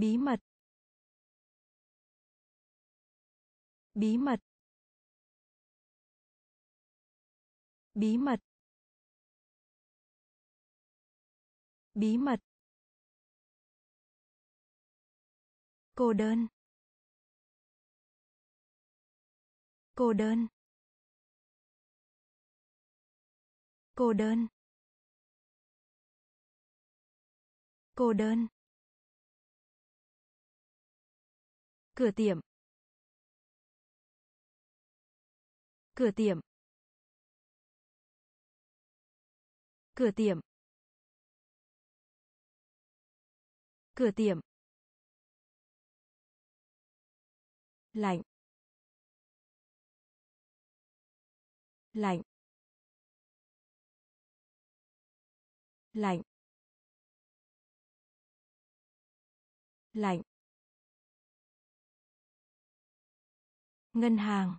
bí mật. Bí mật. Bí mật. Bí mật. Cô đơn. Cô đơn. Cô đơn. Cô đơn. Cửa tiệm. Cửa tiệm. Cửa tiệm. Cửa tiệm. Lạnh. Lạnh. Lạnh. Lạnh. Ngân hàng.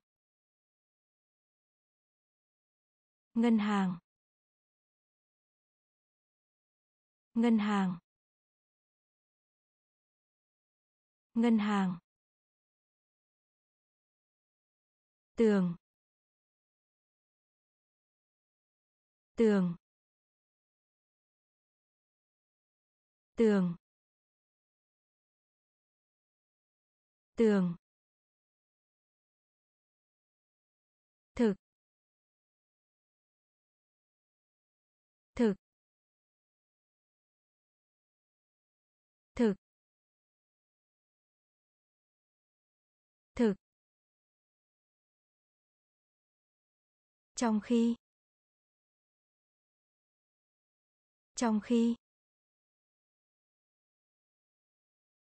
Ngân hàng. Ngân hàng. Ngân hàng. Tường. Tường. Tường. Tường. Trong khi. Trong khi.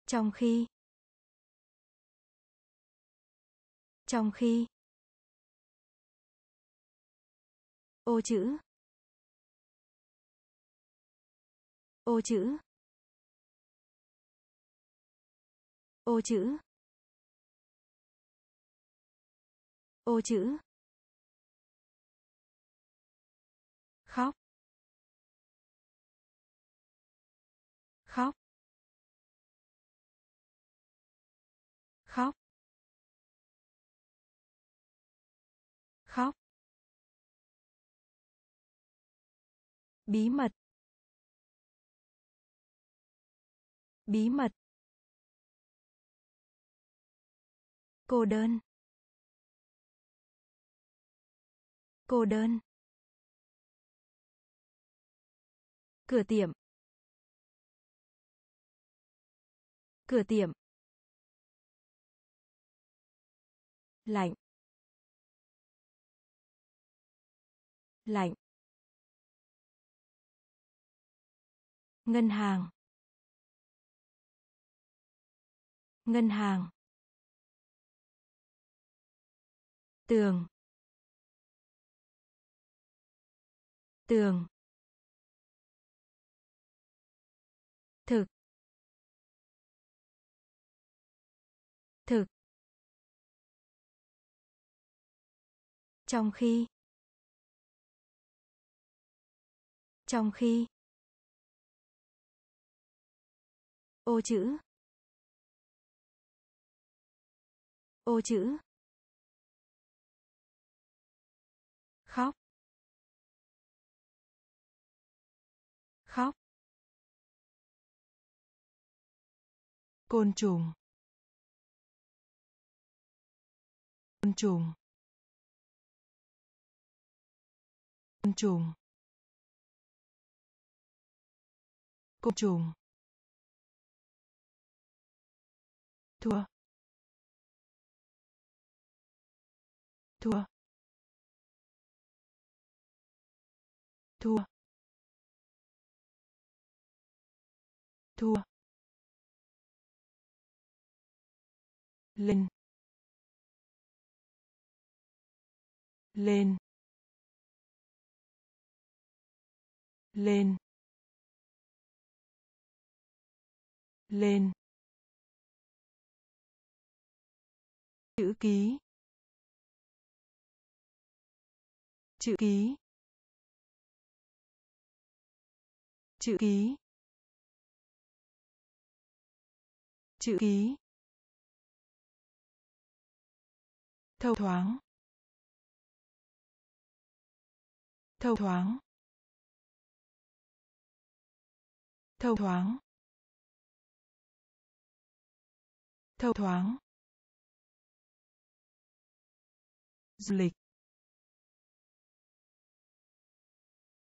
Trong khi. Trong khi. Ô chữ. Ô chữ. Ô chữ. Ô chữ. Bí mật. Bí mật. Cô đơn. Cô đơn. Cửa tiệm. Cửa tiệm. Lạnh. Lạnh. Ngân hàng. Ngân hàng. Tường. Tường. Thực. Thực. Trong khi. Trong khi. Ô chữ. Ô chữ. Khóc. Khóc. Côn trùng. Côn trùng. Côn trùng. Côn trùng. Thua. Thua. Thua. Thua. Lên. Lên. Lên. Lên. Chữ ký. Chữ ký. Chữ ký. Chữ ký. Thâu thoáng. Thâu thoáng. Thâu thoáng. Thâu thoáng. Du lịch.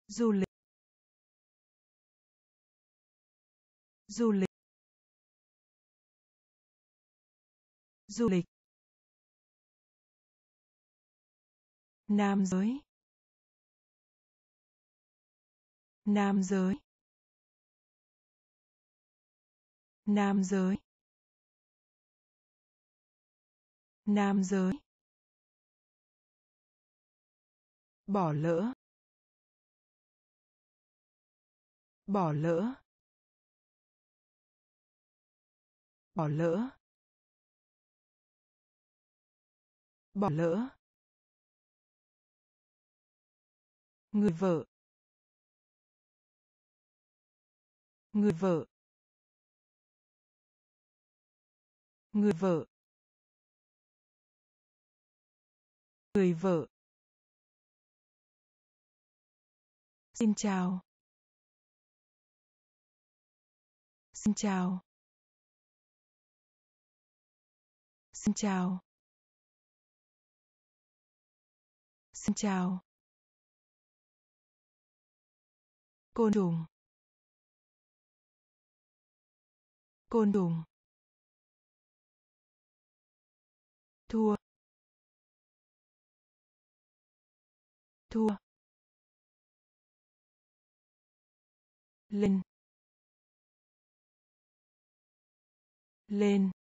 Du lịch. Du lịch. Du lịch. Nam giới. Nam giới. Nam giới. Nam giới. Bỏ lỡ. bỏ lỡ. bỏ lỡ. bỏ lỡ. người vợ. người vợ. người vợ. người vợ. Xin chào. Xin chào. Xin chào. Xin chào. Côn trùng. Côn trùng. Thua. Thua. Lên lên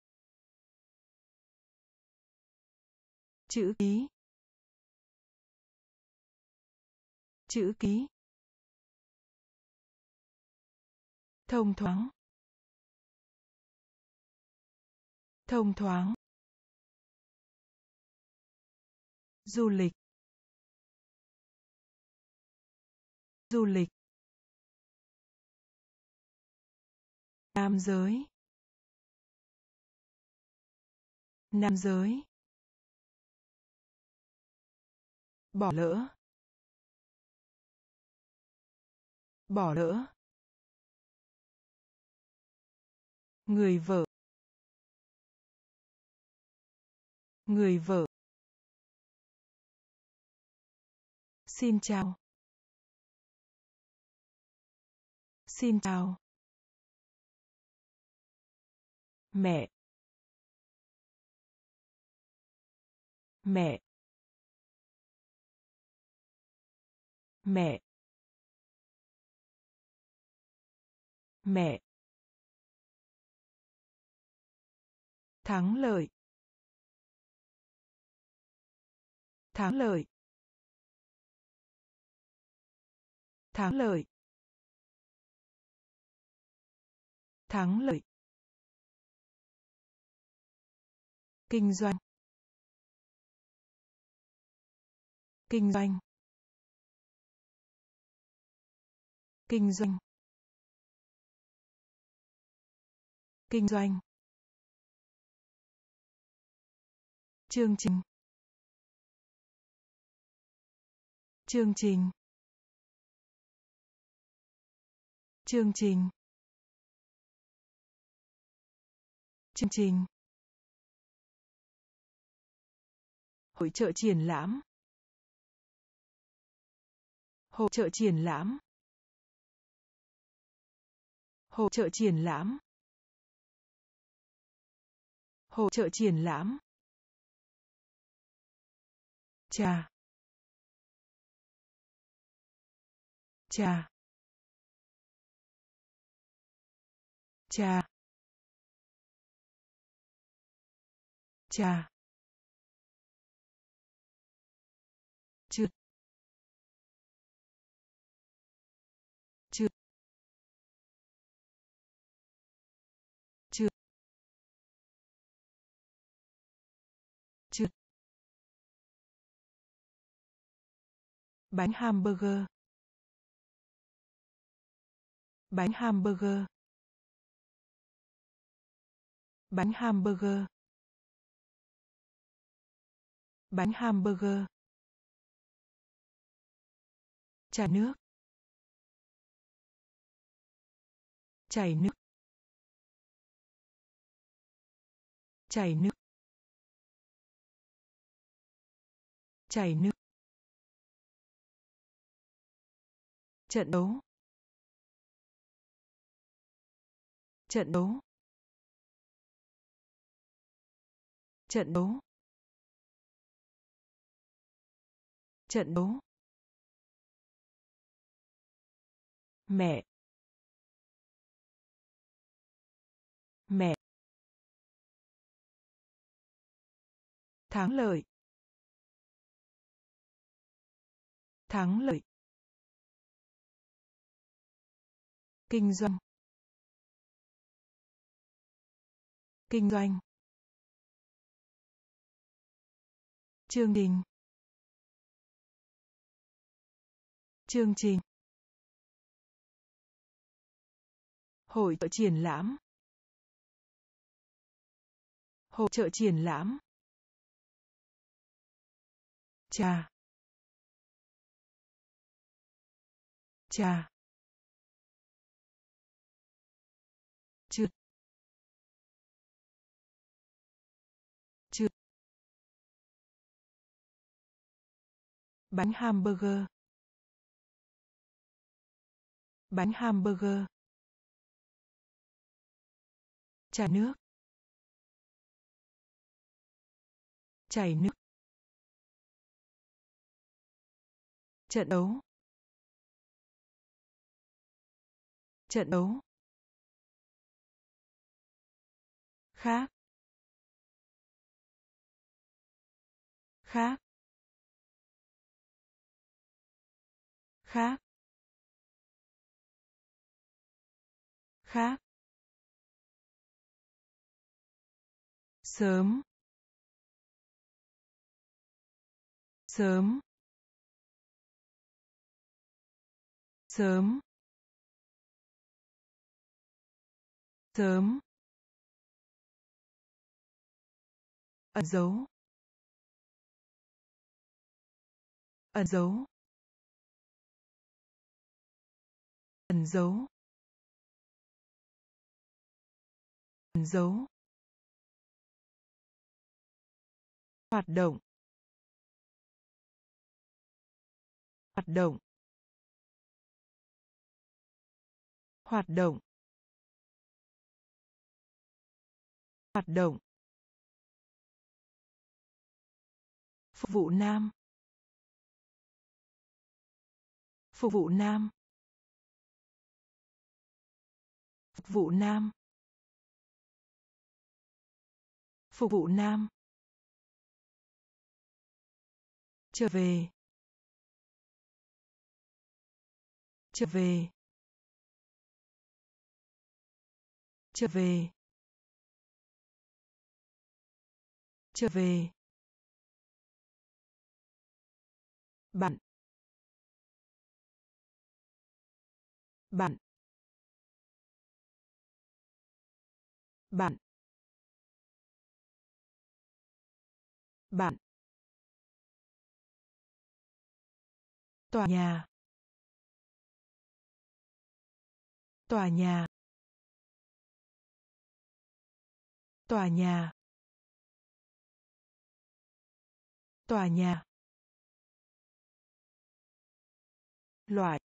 chữ ký chữ ký thông thoáng thông thoáng du lịch du lịch nam giới. Nam giới. Bỏ lỡ. Bỏ lỡ. Người vợ. Người vợ. Xin chào. Xin chào. Mẹ. Mẹ. Mẹ. Mẹ. Thắng lợi. Thắng lợi. Thắng lợi. Thắng lợi. Kinh doanh. Kinh doanh. Kinh doanh. Kinh doanh. Chương trình. Chương trình. Chương trình. Chương trình. Hội trợ triển lãm. Hội trợ triển lãm. Hội trợ triển lãm. Hội trợ triển lãm. Trà trà trà trà bánh hamburger. Bánh hamburger. Bánh hamburger. Bánh hamburger. Trà nước. Chảy nước. Chảy nước. Chảy nước. Trận đấu. Trận đấu. Trận đấu. Trận đấu. Mẹ. Mẹ. Thắng lợi. Thắng lợi. Kinh doanh. Kinh doanh. Chương trình. Chương trình. Hội trợ triển lãm. Hội trợ triển lãm. Trà. Trà. Bánh hamburger. Bánh hamburger. Chảy nước. Chảy nước. Trận đấu. Trận đấu. Khác. Khác. Khác khác sớm sớm sớm sớm ẩn dấu ẩn dấu. Ẩn dấu. Ẩn dấu. Hoạt động. Hoạt động. Hoạt động. Hoạt động. Phục vụ nam. Phục vụ nam. Phục vụ nam. Phục vụ nam. Trở về. Trở về. Trở về. Trở về. Bạn. Bạn. Bạn bạn tòa nhà tòa nhà tòa nhà tòa nhà loại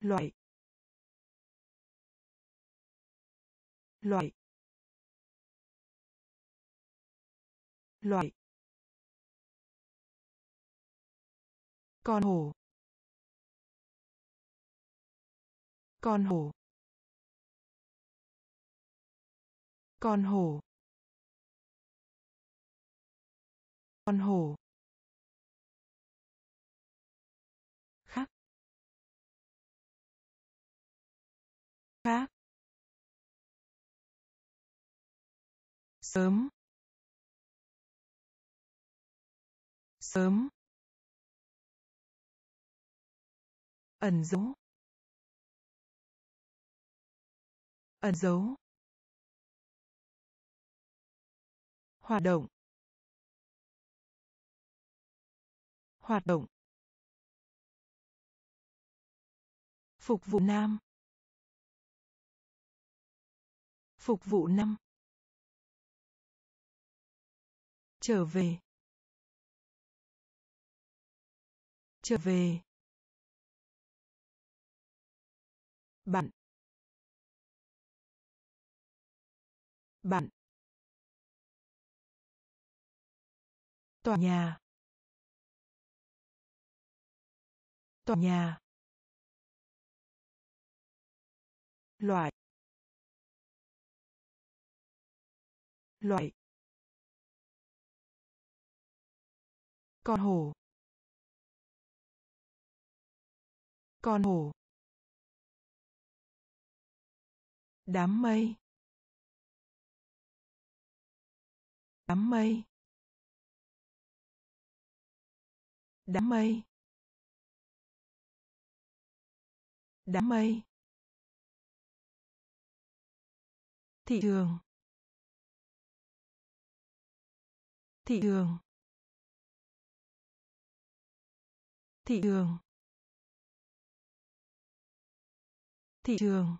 loại loại. Loại. Con hổ. Con hổ. Con hổ. Con hổ. Khác. Khác. Sớm. Sớm. Ẩn dấu. Ẩn dấu. Hoạt động. Hoạt động. Phục vụ nam. Phục vụ năm. Trở về. Trở về. Bạn. Bạn. Tòa nhà. Tòa nhà. Loại. Loại. Con hổ. Con hổ. Đám mây. Đám mây. Đám mây. Đám mây. Thị trường. Thị trường. Thị trường. Thị trường.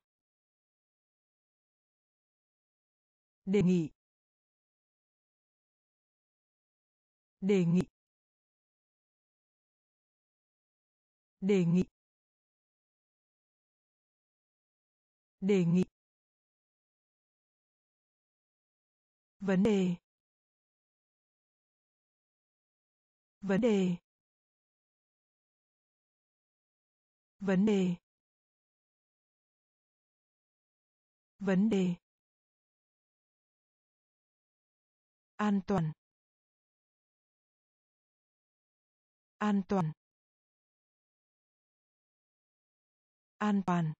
Đề nghị. Đề nghị. Đề nghị. Đề nghị. Vấn đề. Vấn đề. Vấn đề. Vấn đề. An toàn. An toàn. An toàn.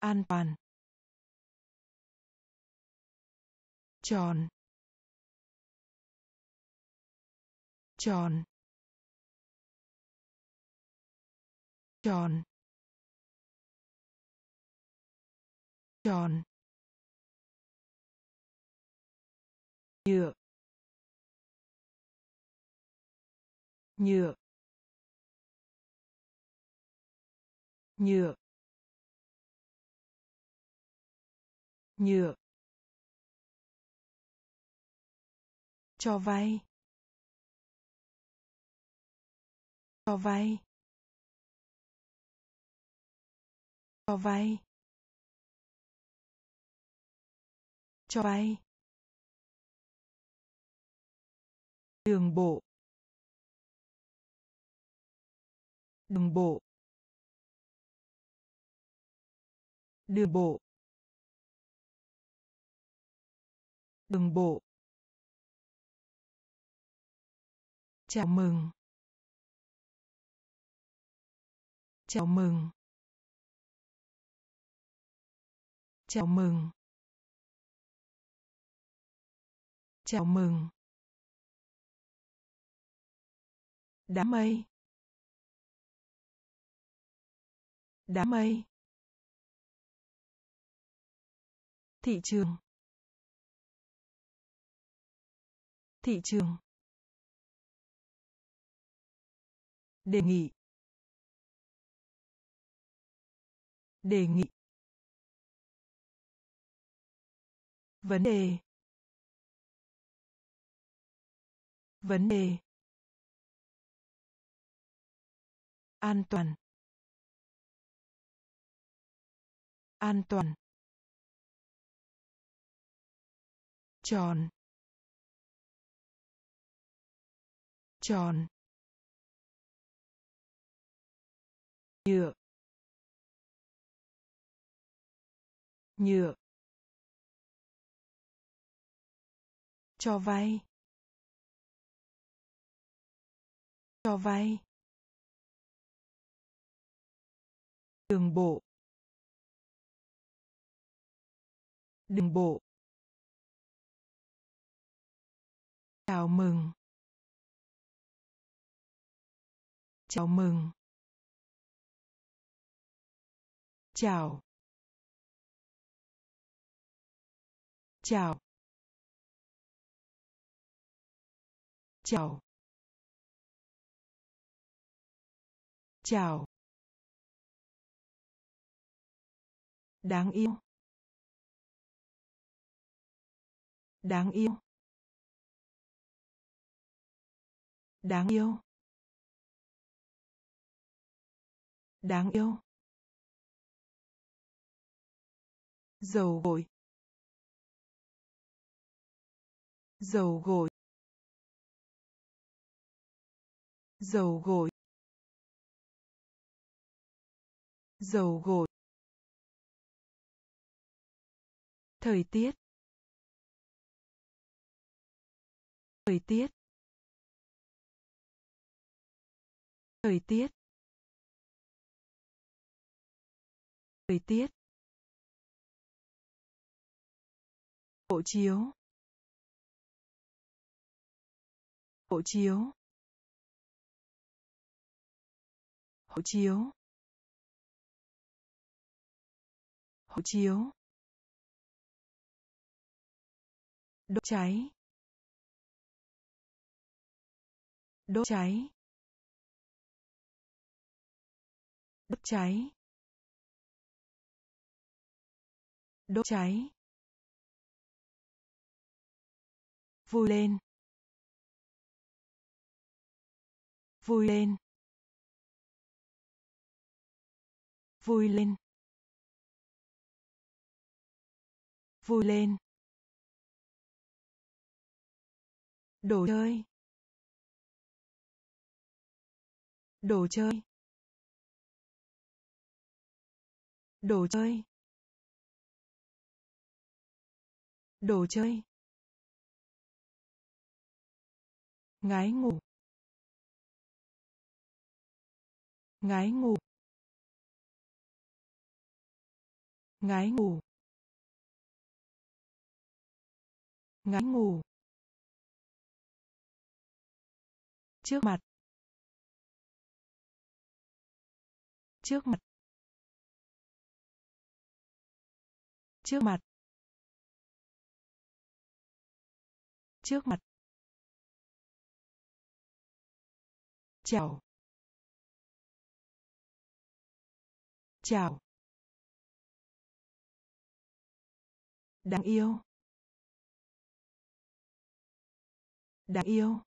An toàn. Tròn. Tròn. Tròn tròn nhựa. Nhựa. Nhựa. Nhựa. Cho vay. Cho vay. Cho vay. Cho vay. Đường bộ. Đường bộ. Đường bộ. Đường bộ. Chào mừng. Chào mừng. Chào mừng. Chào mừng. Đám mây. Đám mây. Thị trường. Thị trường. Đề nghị. Đề nghị. Vấn đề. Vấn đề. An toàn. An toàn. Tròn. Tròn. Nhựa. Nhựa. Cho vay. Cho vay. Đường bộ. Đường bộ. Chào mừng. Chào mừng. Chào. Chào. Chào. Chào. Đáng yêu. Đáng yêu. Đáng yêu. Đáng yêu. Dầu gội. Dầu gội. Dầu gội. Dầu gội. Thời tiết. Thời tiết. Thời tiết. Thời tiết. Hộ chiếu. Hộ chiếu. Hộ chiếu. Hộ chiếu. Đốt cháy. Đốt cháy. Đốt cháy. Đốt cháy. Vui lên. Vui lên. Vui lên. Vui lên. Đồ chơi. Đồ chơi. Đồ chơi. Đồ chơi. Ngái ngủ. Ngái ngủ. Ngái ngủ. Ngái ngủ. Trước mặt. Trước mặt. Trước mặt. Trước mặt. Chào. Chào. Đáng yêu. Đáng yêu.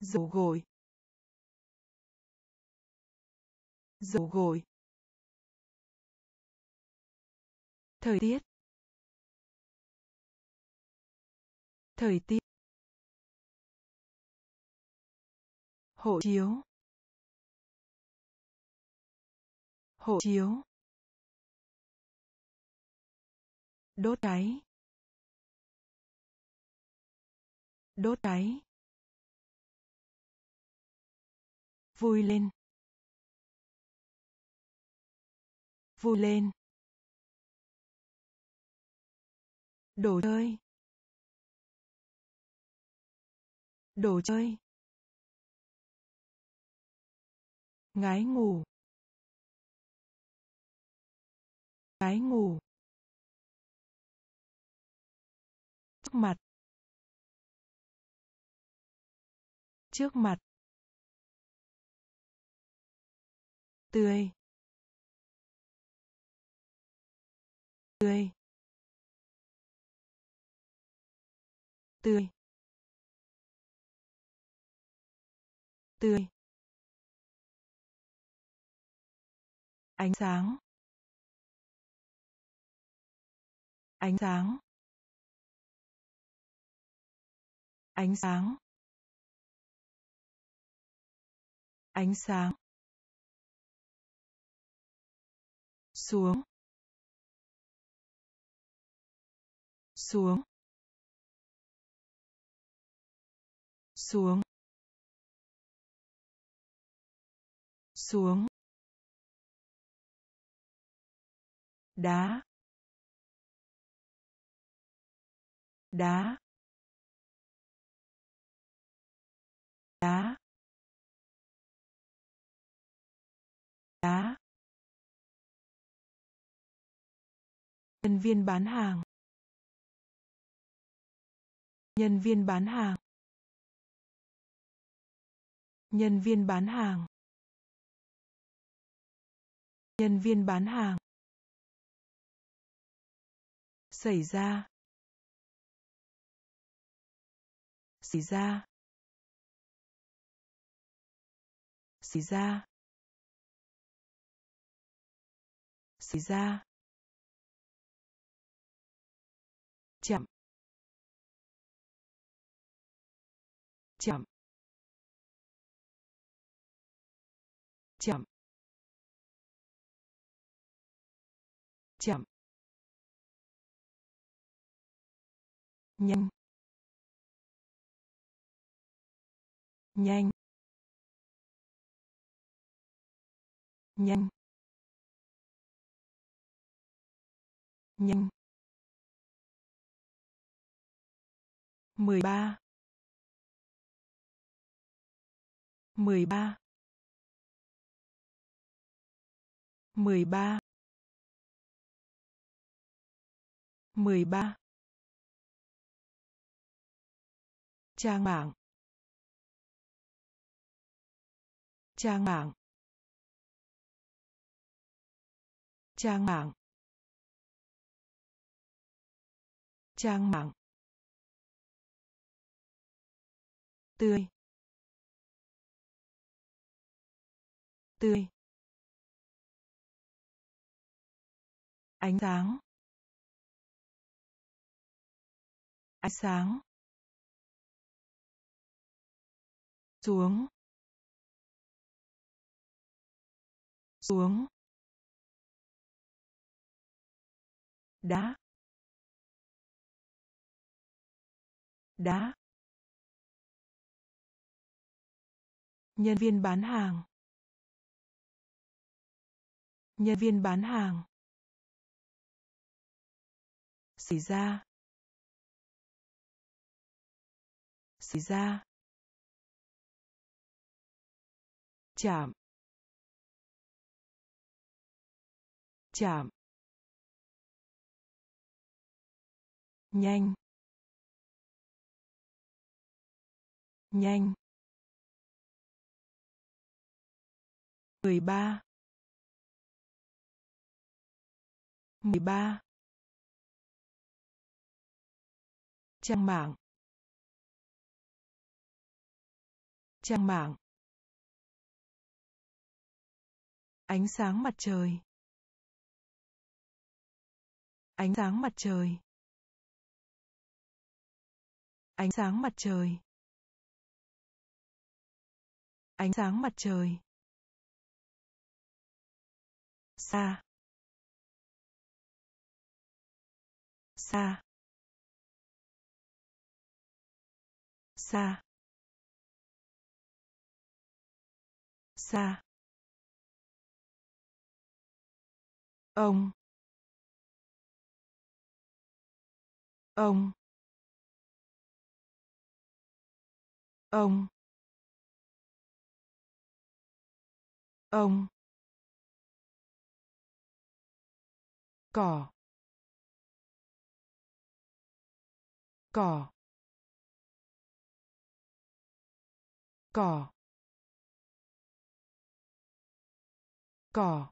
Dầu gội dầu gội thời tiết. Thời tiết. Hộ chiếu. Hộ chiếu. Đốt cháy. Đốt cháy. Vui lên. Vui lên. Đồ chơi. Đồ chơi. Ngái ngủ. Ngái ngủ. Trước mặt. Trước mặt. Tươi. Tươi. Tươi. Tươi. Ánh sáng. Ánh sáng. Ánh sáng. Ánh sáng. Xuống. Xuống. Xuống. Xuống. Đá. Đá. đá. Đá. Nhân viên bán hàng. Nhân viên bán hàng. Nhân viên bán hàng. Nhân viên bán hàng. Xảy ra. Xảy ra. Xì ra xì ra chậm. Chậm. Chậm. Chậm. Nhanh. Nhanh. Nhanh. Nhanh. Mười ba. Mười ba. Mười ba. Mười ba. Trang mạng trang mạng trang mạng. Trang mạng. Tươi. Tươi. Ánh sáng. Ánh sáng. Xuống. Xuống. Đá. Đá. Nhân viên bán hàng. Nhân viên bán hàng. Xảy ra xảy ra chạm. Chạm. Nhanh. Nhanh. Mười ba. Mười ba. Trang mạng. Trang mạng. Ánh sáng mặt trời. Ánh sáng mặt trời ánh sáng mặt trời. Ánh sáng mặt trời. Xa. Xa. Xa. Xa. Ông. Ông. Ông. Ông. Cỏ. Cỏ. Cỏ. Cỏ.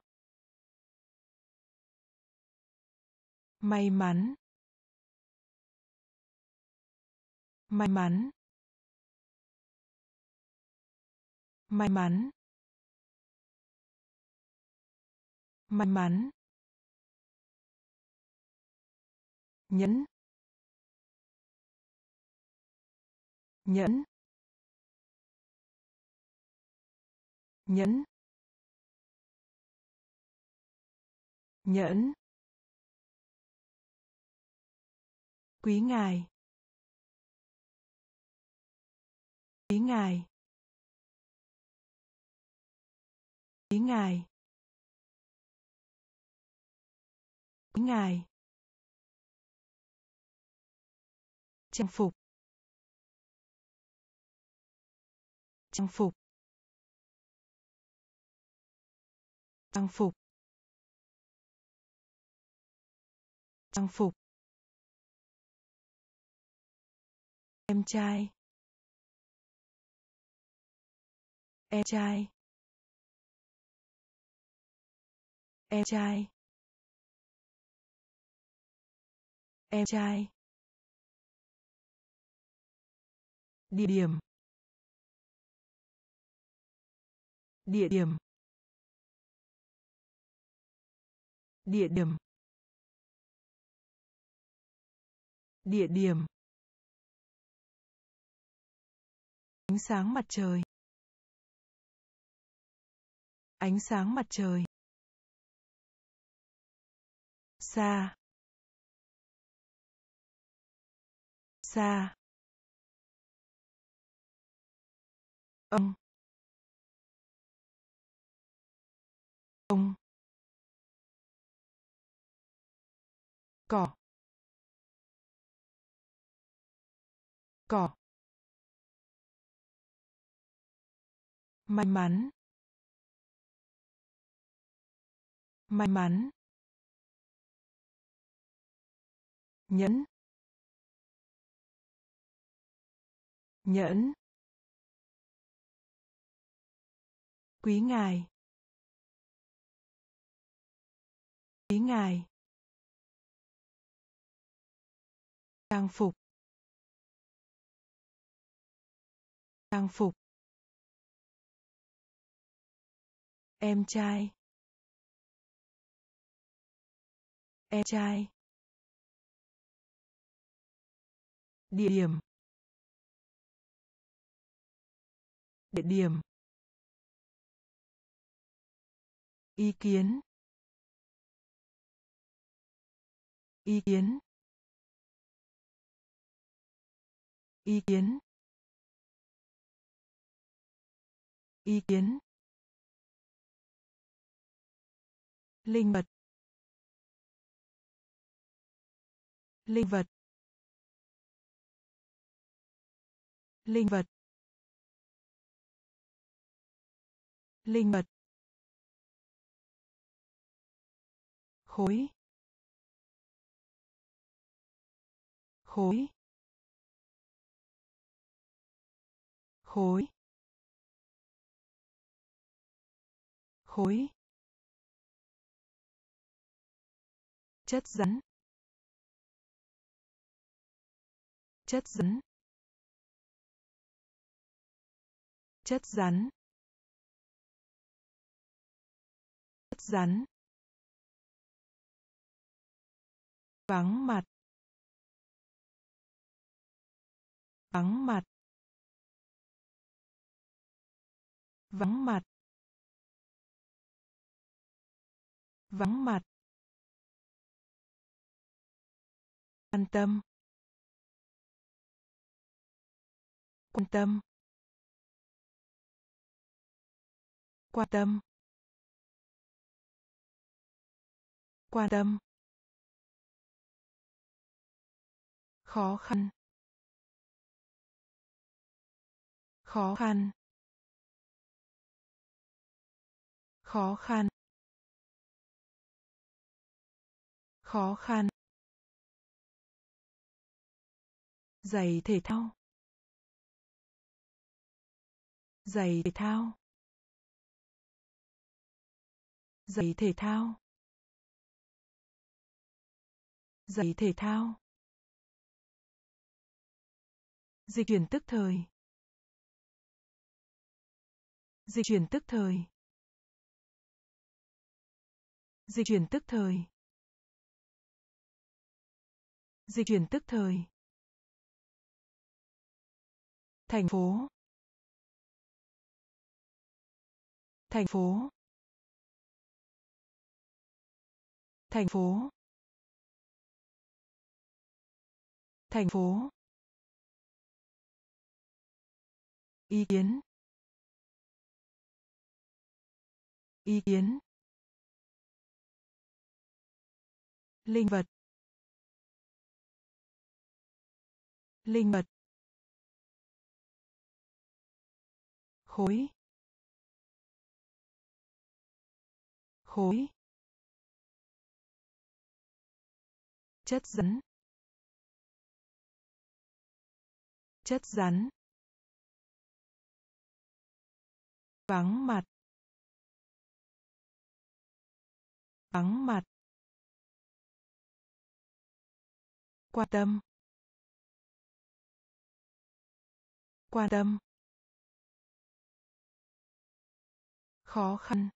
May mắn. May mắn. May mắn. May mắn. Nhẫn. Nhẫn. Nhẫn. Nhẫn. Quý ngài. Quý ngài. Quý ngài. Quý ngài. Trang phục. Trang phục. Trang phục. Trang phục. Em trai. Em trai. Em trai em trai địa điểm. Địa điểm. Địa điểm. Địa điểm. Ánh sáng mặt trời. Ánh sáng mặt trời xa xa ông. Ông. Cỏ cỏ may mắn. May mắn. Nhẫn. Nhẫn. Quý ngài. Quý ngài. Trang phục. Trang phục. Em trai. Em trai. Địa điểm. Địa điểm. Ý kiến. Ý kiến. Ý kiến. Ý kiến. Linh vật. Linh vật. Linh vật. Linh vật. Khối. Khối. Khối. Khối. Chất rắn. Chất rắn. Chất rắn. Chất rắn. Vắng mặt. Vắng mặt. Vắng mặt. Vắng mặt. Quan tâm. Quan tâm. Quan tâm. Quan tâm. Khó khăn. Khó khăn. Khó khăn. Khó khăn. Giày thể thao. Giày thể thao giày thể thao. Giày thể thao. Dịch chuyển tức thời. Dịch chuyển tức thời. Dịch chuyển tức thời. Dịch chuyển tức thời. Thành phố. Thành phố. Thành phố. Thành phố. Ý kiến. Ý kiến. Linh vật. Linh vật. Khối. Khối. Chất rắn. Chất rắn. Vắng mặt. Vắng mặt. Quan tâm. Quan tâm. Khó khăn.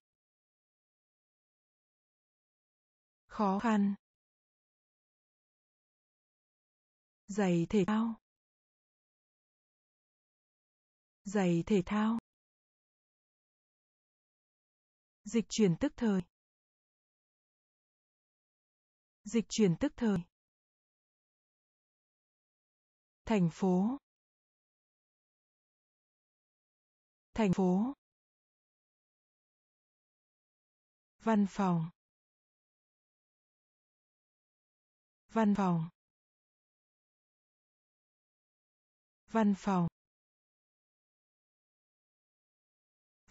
Khó khăn. Giày thể thao. Giày thể thao. Dịch chuyển tức thời. Dịch chuyển tức thời. Thành phố. Thành phố. Văn phòng. Văn phòng. Văn phòng.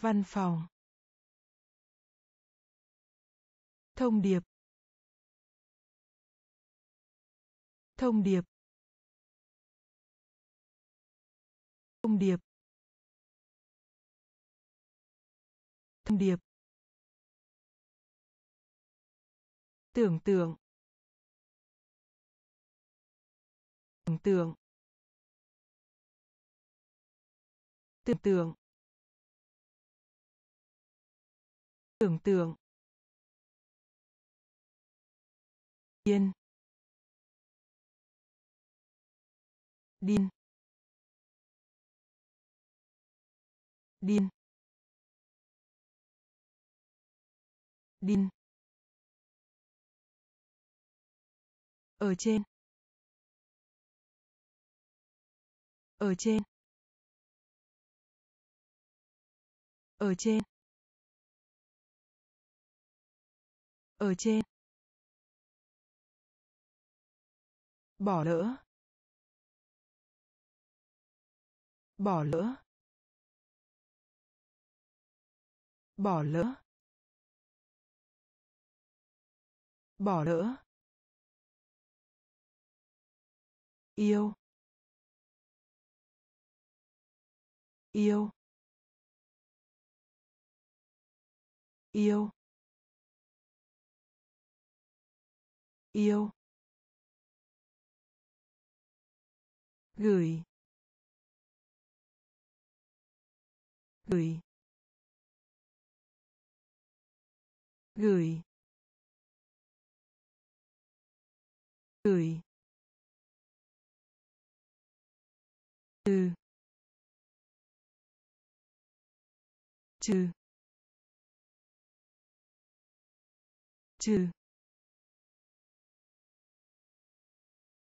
Văn phòng. Thông điệp. Thông điệp. Thông điệp. Thông điệp. Tưởng tượng. Tưởng tượng. Tưởng tượng. Tưởng tượng. Điên. Điên. Điên. Điên. Ở trên. Ở trên. Ở trên. Ở trên. Bỏ lỡ. Bỏ lỡ. Bỏ lỡ. Bỏ lỡ. Yêu. Yêu. Yêu. Yêu. Gửi. Gửi. Gửi. Gửi. Từ. Trừ. Trừ.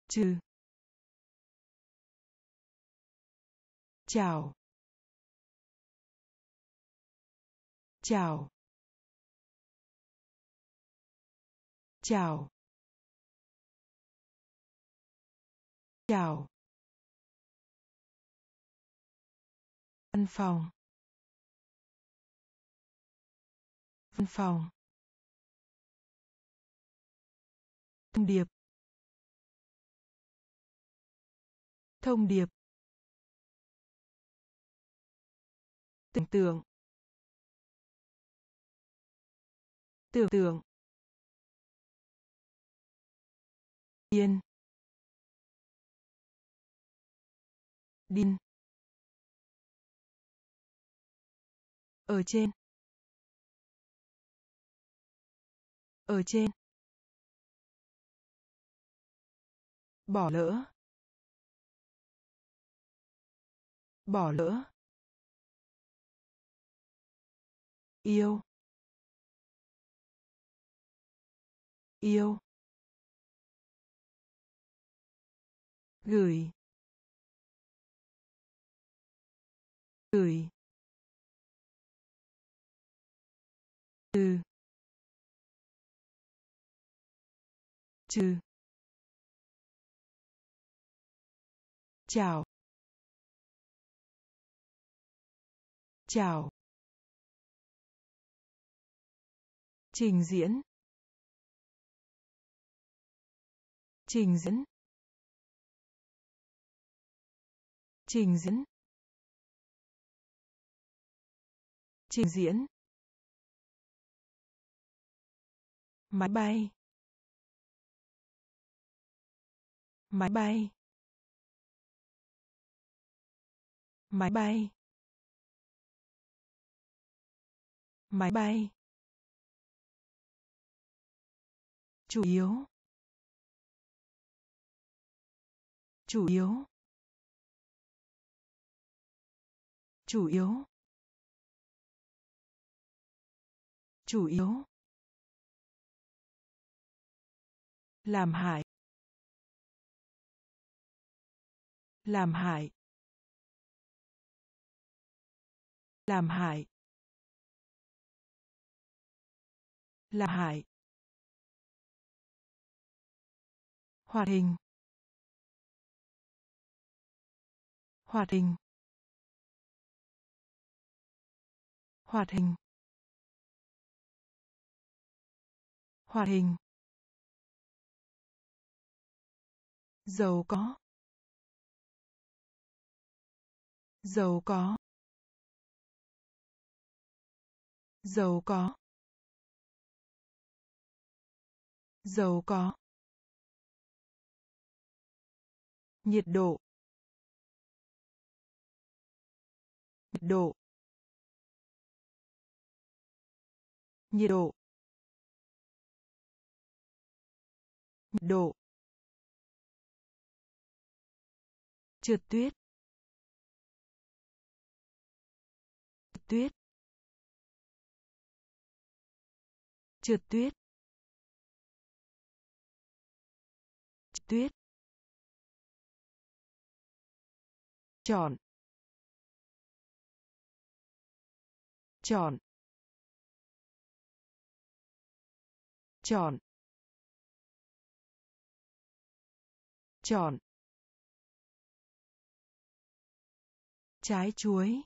Trừ. Chào. Chào. Chào. Chào. Văn phòng. Văn phòng. Thông điệp. Thông điệp. Tưởng tượng. Tưởng tượng. Điên. Điên. Ở trên. Ở trên. Bỏ lỡ. bỏ lỡ. yêu. yêu. gửi. gửi. từ. trừ. Chào. Chào. Trình diễn. Trình diễn. Trình diễn. Trình diễn. Máy bay. Máy bay. Máy bay. Máy bay. Chủ yếu. Chủ yếu. Chủ yếu. Chủ yếu. Làm hại. Làm hại. Làm hại. Làm hại. Hoạt hình. Hoạt hình. Hoạt hình. Hoạt hình. Giàu có. Giàu có. Giàu có. Giàu có. Nhiệt độ. Nhiệt độ. Nhiệt độ. Nhiệt độ. Trượt tuyết. Tuyết. Trượt tuyết. Tuyết. Chọn. Chọn. Chọn. Chọn. Trái chuối.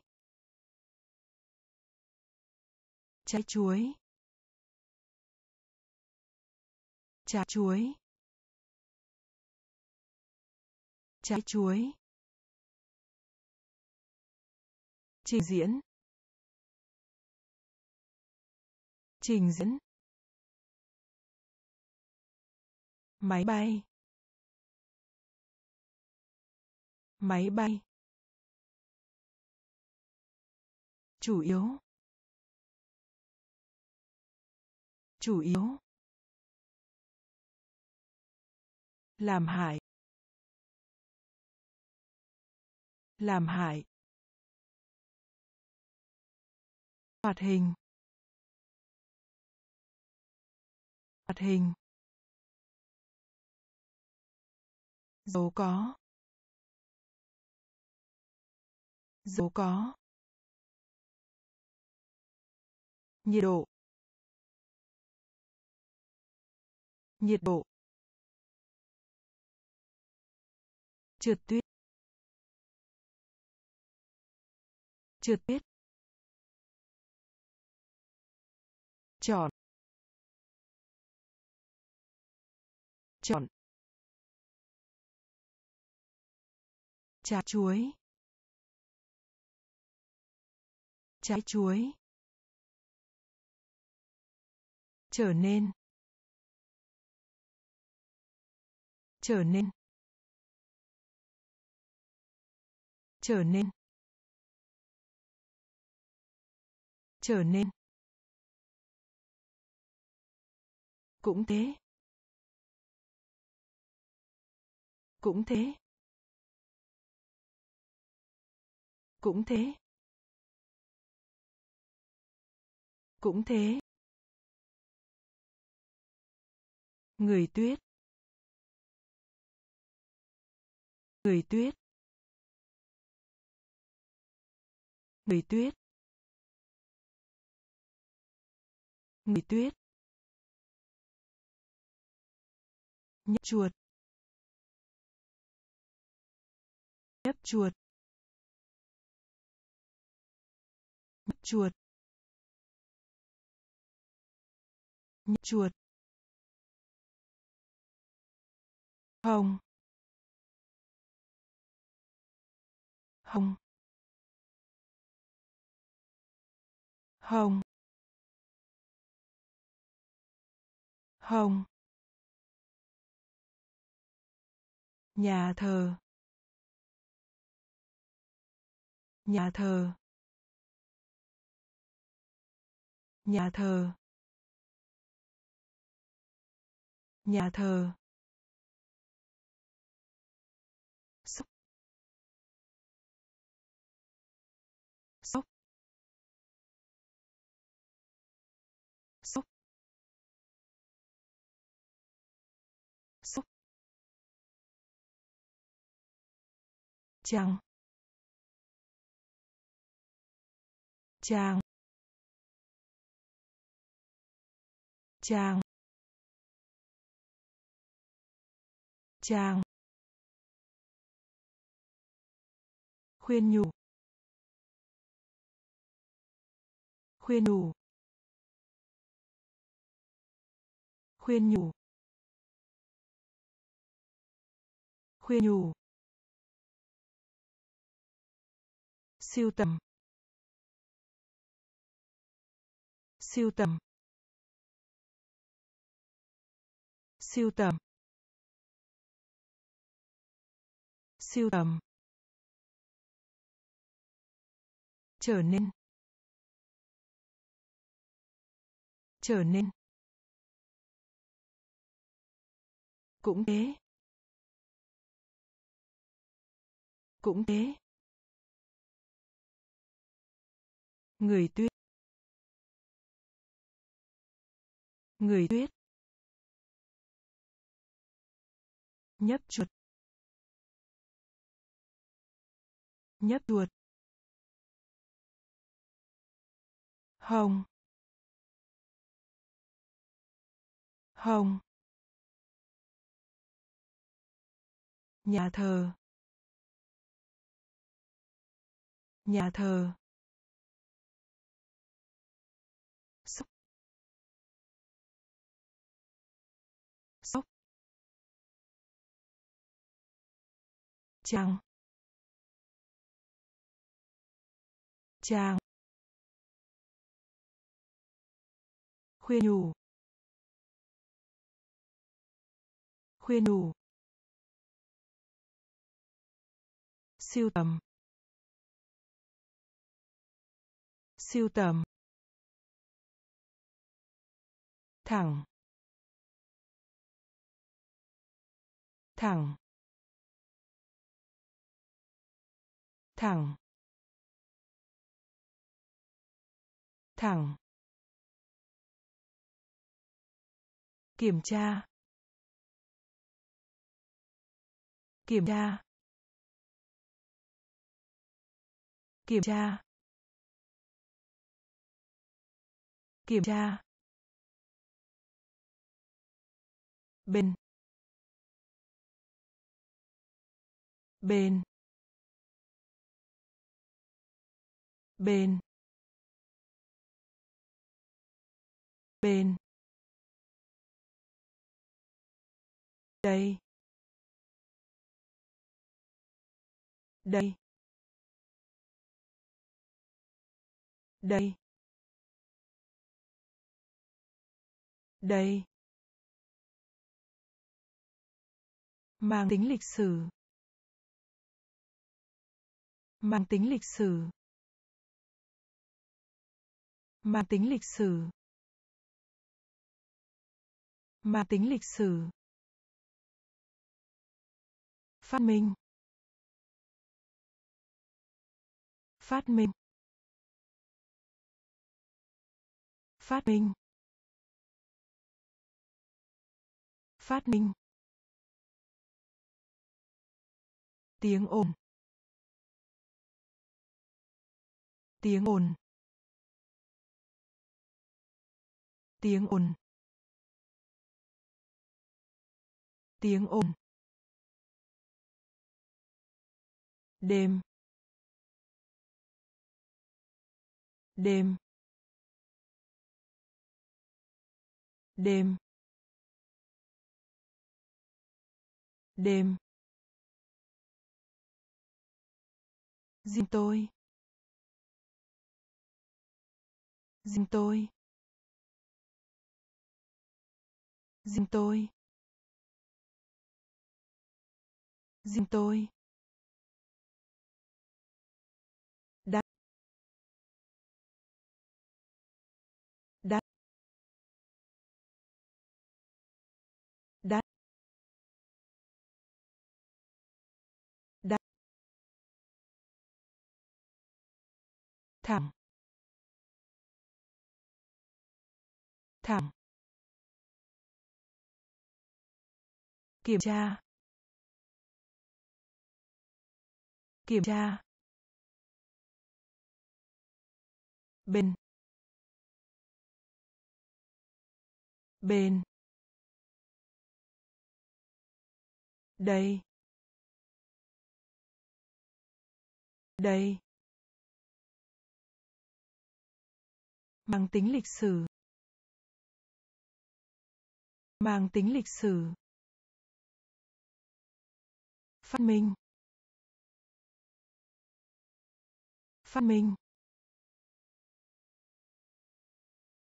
Trái chuối. Trái chuối. Trái chuối. Trình diễn. Trình diễn. Máy bay. Máy bay. Chủ yếu. Chủ yếu. Làm hại. Làm hại. Hoạt hình. Hoạt hình. Giàu có. Giàu có. Nhiệt độ. Nhiệt độ. Trượt tuyết. Trượt tuyết. Chọn. Chọn. Trái chuối. Trái chuối. Trở nên. Trở nên. Trở nên. Trở nên. Cũng thế. Cũng thế. Cũng thế. Cũng thế. Người tuyết. Người tuyết. Người tuyết. Người tuyết. Nhấp chuột. Nhấp chuột. Nhấp chuột. Nhấp chuột. Hồng. Hồng. Hồng hồng nhà thờ. Nhà thờ. Nhà thờ. Nhà thờ. Chàng. Chàng. Chàng. Chàng. Khuyên nhủ. Khuyên nhủ. Khuyên nhủ. Khuyên nhủ. Siêu tầm. Siêu tầm. Siêu tầm. Siêu tầm. Trở nên. Trở nên. Cũng thế. Cũng thế. Người tuyết. Người tuyết. Nhấp chuột. Nhấp chuột hồng. Hồng. Nhà thờ. Nhà thờ. Chàng. Chàng. Khuyên nhủ. Khuyên nhủ. Siêu tầm. Siêu tầm. Thẳng. Thẳng. Thẳng. Thẳng. Kiểm tra. Kiểm tra. Kiểm tra. Kiểm tra. Bên. Bên. Bên bên đây đây đây đây. Mang tính lịch sử. Mang tính lịch sử mang tính lịch sử. Mang tính lịch sử. Phát minh. Phát minh. Phát minh. Phát minh. Tiếng ồn. Tiếng ồn. Tiếng ồn. Tiếng ồn. Đêm. Đêm. Đêm. Đêm. Riêng tôi. Riêng tôi. Riêng tôi. Riêng tôi. Đắt đắt đắt đắt thẳng thẳng kiểm tra. Kiểm tra. Bên. Bên. Đây. Đây. Mang tính lịch sử. Mang tính lịch sử phát minh. Phát minh.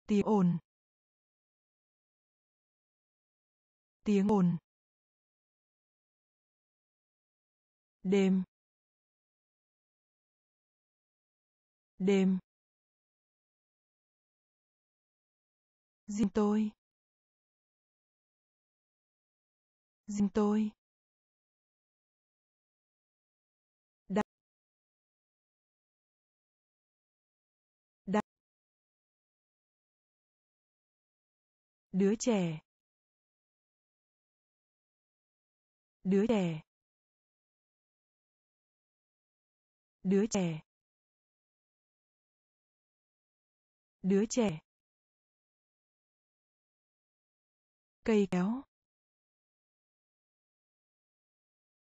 Tiếng ồn. Tiếng ồn. Đêm. Đêm. Riêng tôi. Riêng tôi. Đứa trẻ. Đứa trẻ. Đứa trẻ. Đứa trẻ. Cây kéo.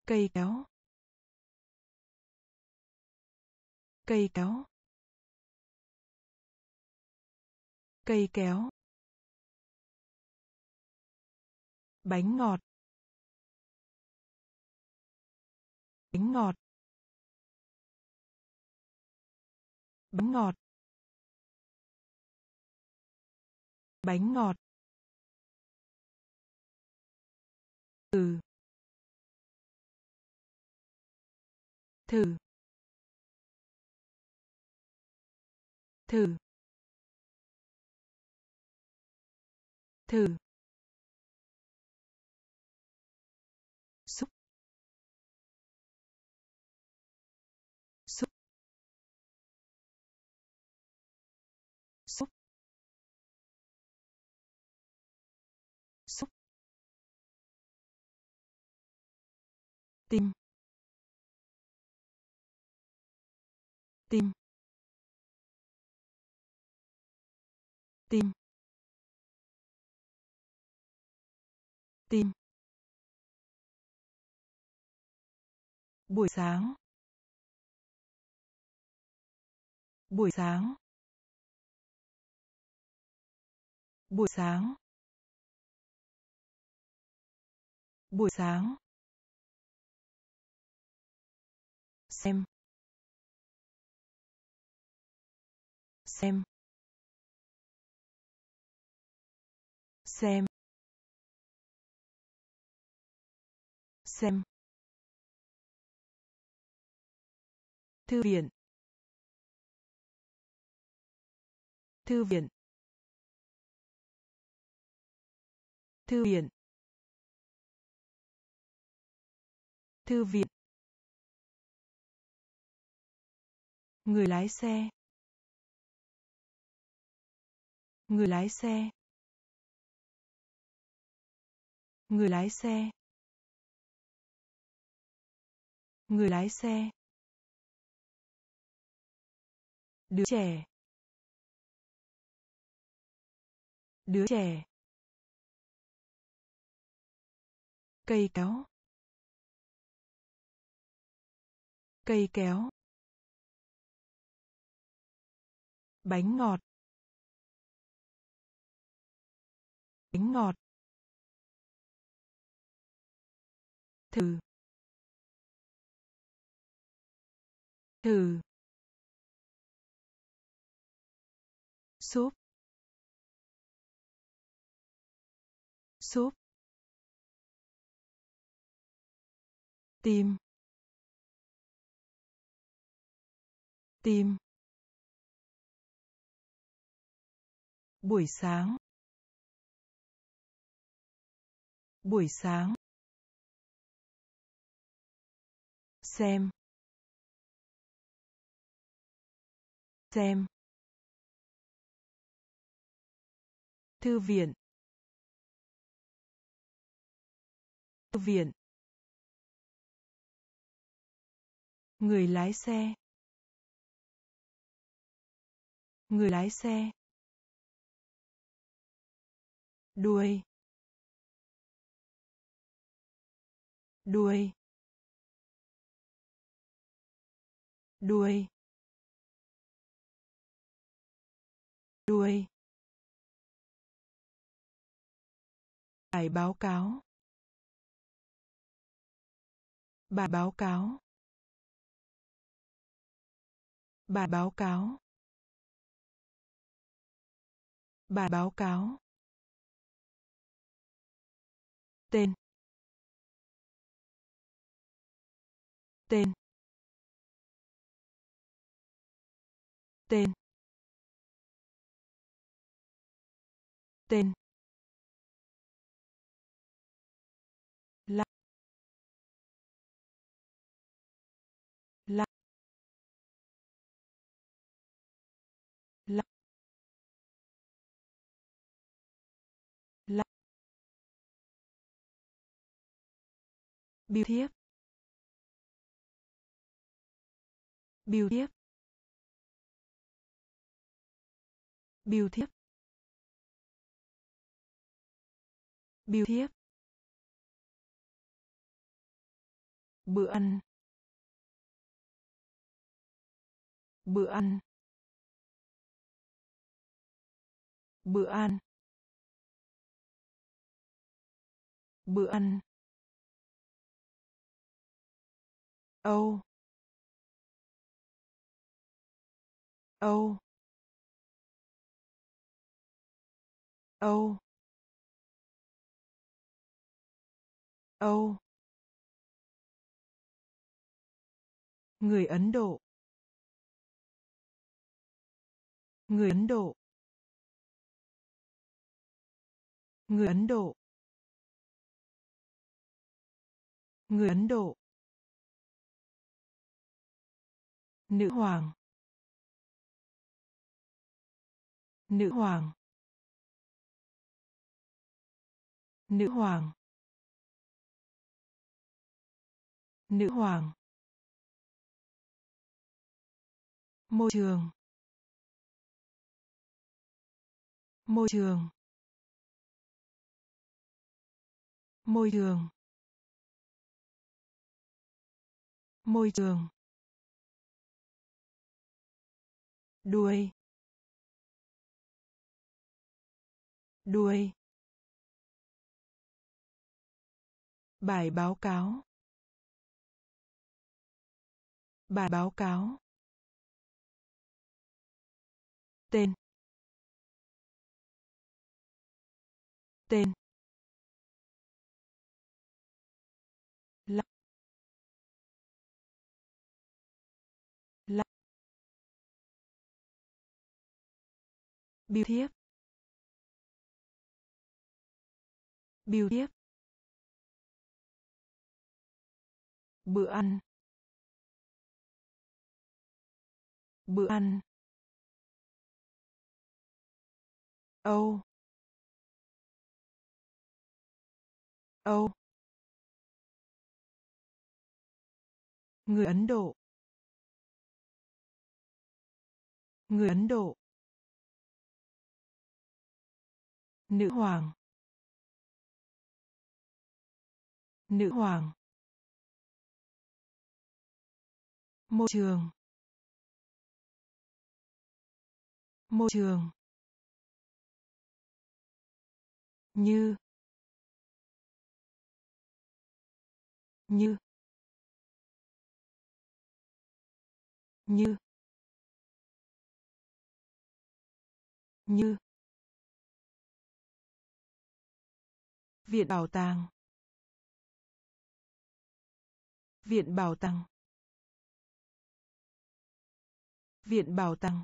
Cây kéo. Cây kéo. Cây kéo. Bánh ngọt. Bánh ngọt. Bánh ngọt. Bánh ngọt. Từ thử. Thử. Thử. Tim tim tim tim buổi sáng. Buổi sáng. Buổi sáng. Buổi sáng. Xem. Xem. Xem. Xem. Thư viện. Thư viện. Thư viện. Thư viện. Người lái xe. Người lái xe. Người lái xe. Người lái xe. Đứa trẻ. Đứa trẻ. Cây kéo. Cây kéo. Bánh ngọt. Bánh ngọt. Thử. Thử. Súp. Súp. Tim. Tim. Buổi sáng. Buổi sáng. Xem. Xem. Thư viện. Thư viện. Người lái xe. Người lái xe đuôi đuôi đuôi đuôi. Bài báo cáo, bài báo cáo, bài báo cáo, bài báo cáo. Tên. Tên. Tên. Tên. Biểu thiếp. Biểu thiếp. Biểu thiếp. Biểu thiếp. Bữa ăn. Bữa ăn. Bữa ăn. Bữa ăn. Âu. Âu. Âu. Âu. Người ấn độ. Người ấn độ. Người ấn độ. Người ấn độ. Nữ hoàng. Nữ hoàng. Nữ hoàng. Nữ hoàng. Môi trường. Môi trường. Môi trường. Môi trường. Đuôi đuôi bài báo cáo bài báo cáo tên tên. Biểu thiếp. Biểu thiếp. Bữa ăn. Bữa ăn. Âu. Âu. Người ấn độ. Người ấn độ. Nữ hoàng. Nữ hoàng. Môi trường. Môi trường. Như. Như. Như. Như. Viện bảo tàng. Viện bảo tàng. Viện bảo tàng.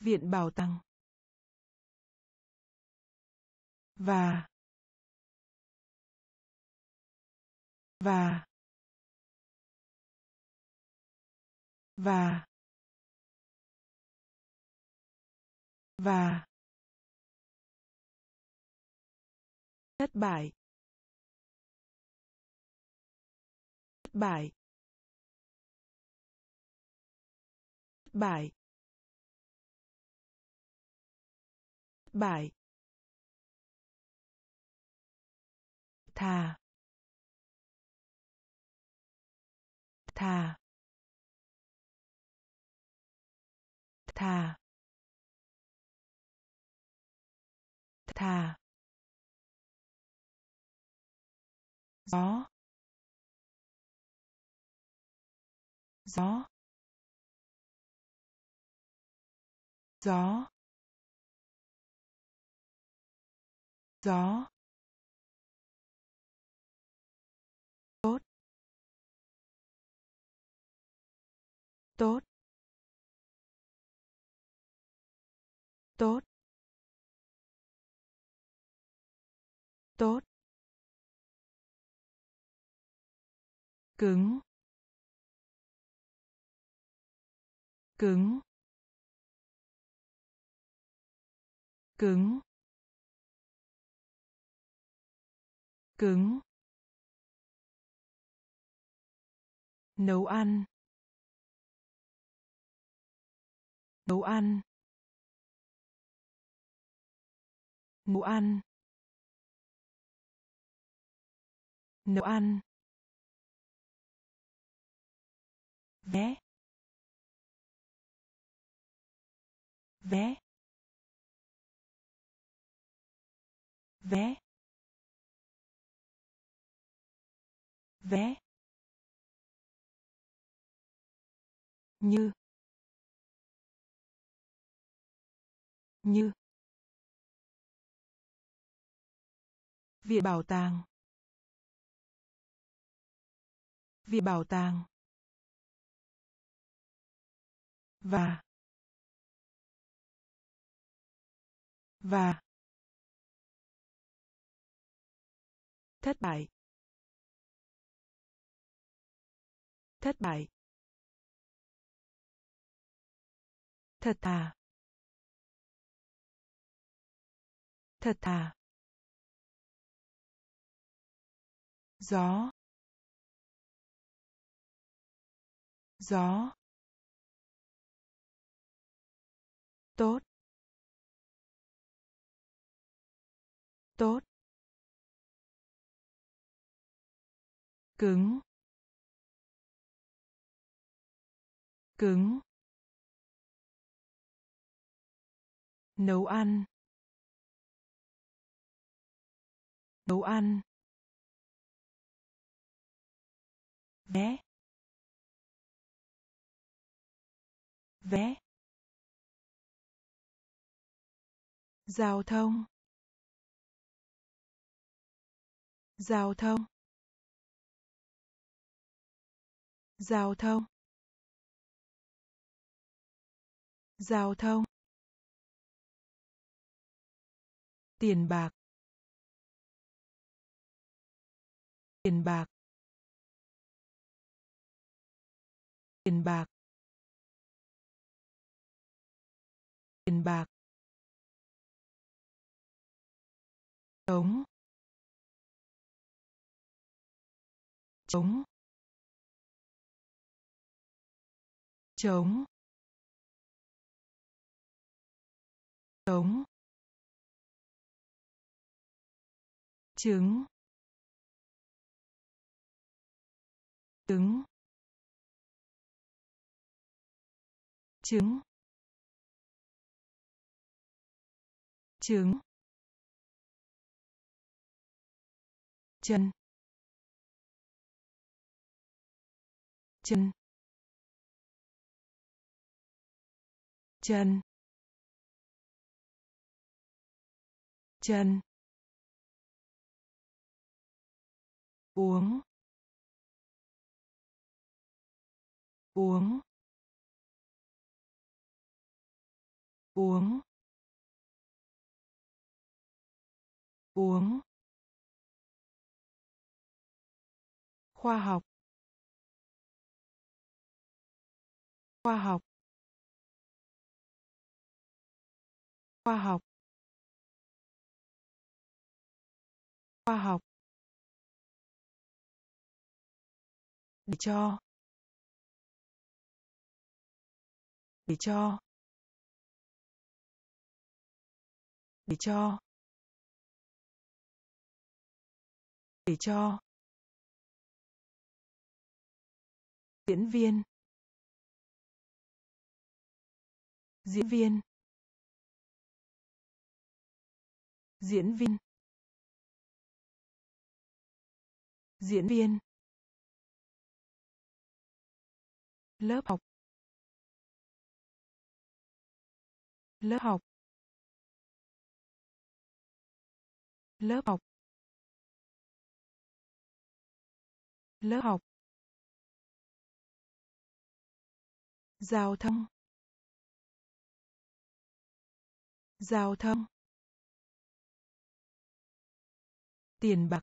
Viện bảo tàng. Và. Và. Và. Và. Thất bại. Thất bại. Thất bại. Thất bại. Thà. Thà. Thà. Thà. Gió. Gió. Gió. Gió. Tốt. Tốt. Tốt. Tốt. Cứng. Cứng. Cứng. Cứng. Nấu ăn. Nấu ăn. Nấu ăn. Nấu ăn. Vé vé vé vé như. Như. Viện bảo tàng. Viện bảo tàng và và thất bại thất bại thật thà thật thà gió gió tốt. Tốt. Cứng. Cứng. Nấu ăn. Nấu ăn. Vé vé giao thông. Giao thông. Giao thông. Giao thông. Tiền bạc. Tiền bạc. Tiền bạc. Tiền bạc. Chống chống chống chống trứng. Trứng. Trứng. Trứng. Chân. Chân. Chân. Chân. Uống. Uống. Uống. Uống. Khoa học. Khoa học. Khoa học. Khoa học. Để cho. Để cho. Để cho. Để cho. Diễn viên. Diễn viên. Diễn viên. Diễn viên. Lớp học. Lớp học. Lớp học. Lớp học. Giao thông. Giao thông. Tiền bạc.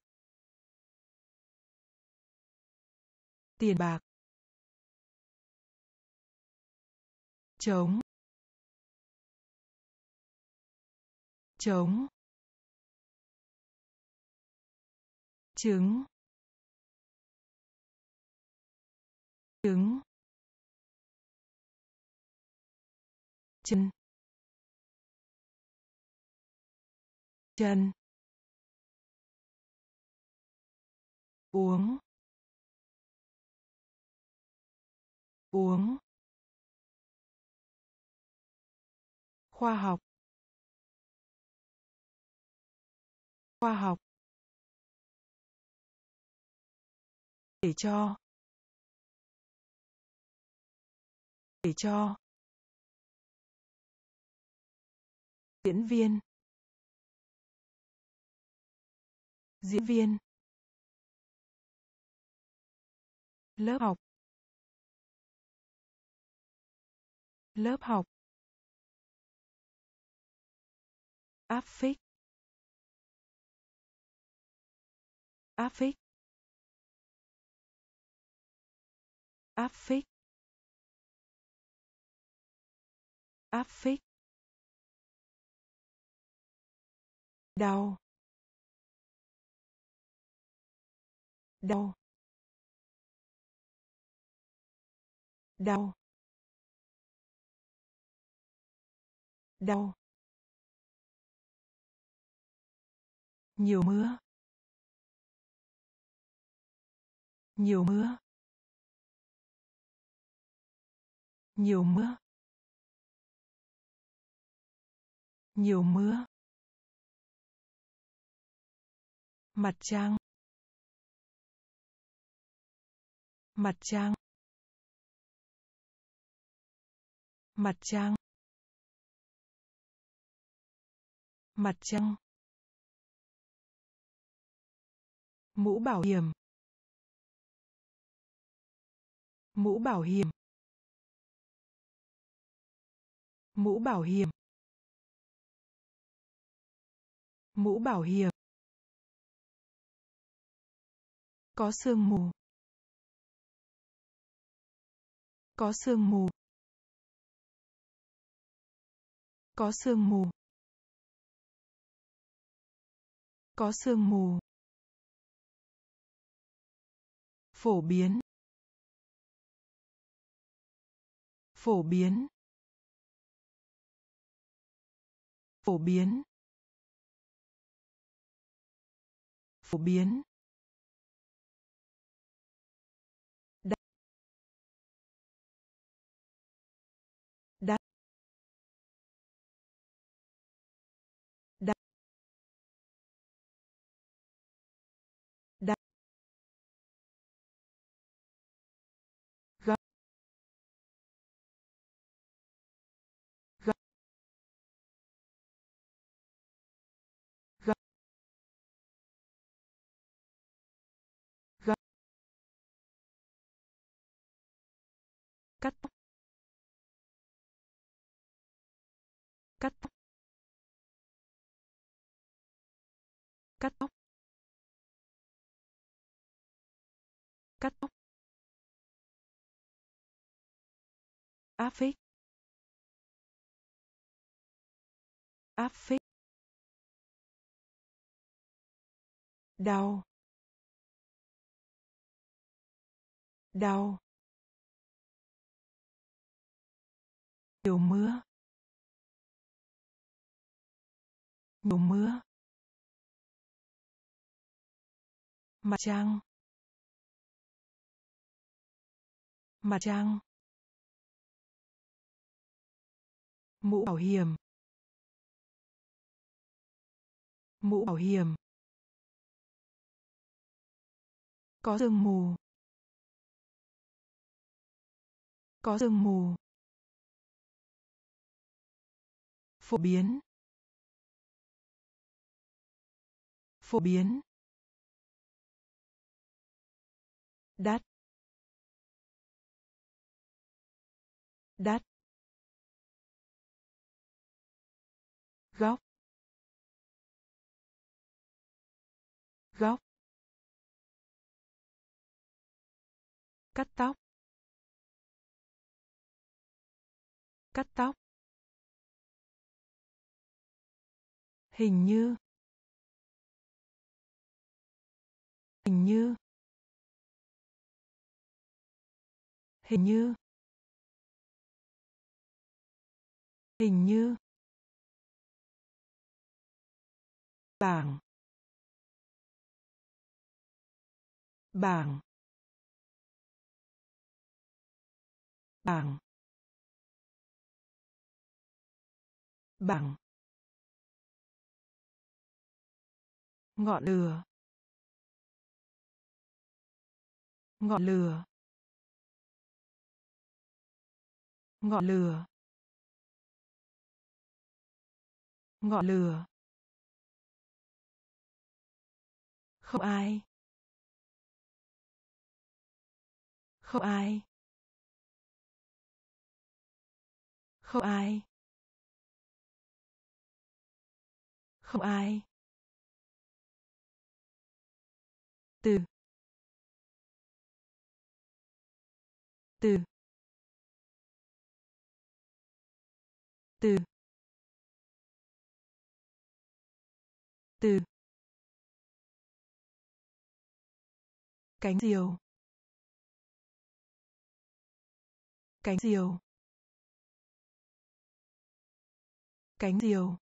Tiền bạc. Chống chống trứng. Trứng. Chân. Chân. Uống. Uống. Khoa học. Khoa học. Để cho. Để cho. Diễn viên. Diễn viên. Lớp học. Lớp học. Áp phích áp phích áp phích áp phích đau. Đau. Đau. Đau. Nhiều mưa. Nhiều mưa. Nhiều mưa. Nhiều mưa. Mặt trăng. Mặt trăng. Mặt trăng. Mặt trăng. Mũ bảo hiểm. Mũ bảo hiểm. Mũ bảo hiểm. Mũ bảo hiểm. Có sương mù. Có sương mù. Có sương mù. Có sương mù. Phổ biến. Phổ biến. Phổ biến. Phổ biến. Cắt tóc. Cắt tóc. Cắt tóc. Cắt tóc. Áp phích. Áp phích. Đau. Đau. Nhiều mưa. Nhiều mưa. Mặt trăng. Mặt trăng. Mũ bảo hiểm. Mũ bảo hiểm. Có sương mù. Có sương mù. Phổ biến. Phổ biến. Đắt. Đắt. Góc. Góc. Cắt tóc. Cắt tóc. Hình như. Hình như. Hình như. Hình như. Bảng. Bảng. Bảng. Bảng. Ngọn lửa. Ngọn lửa. Ngọn lửa. Ngọn lửa. Không ai. Không ai. Không ai. Không ai. Từ. Từ. Từ. Từ. Cánh diều. Cánh diều. Cánh diều.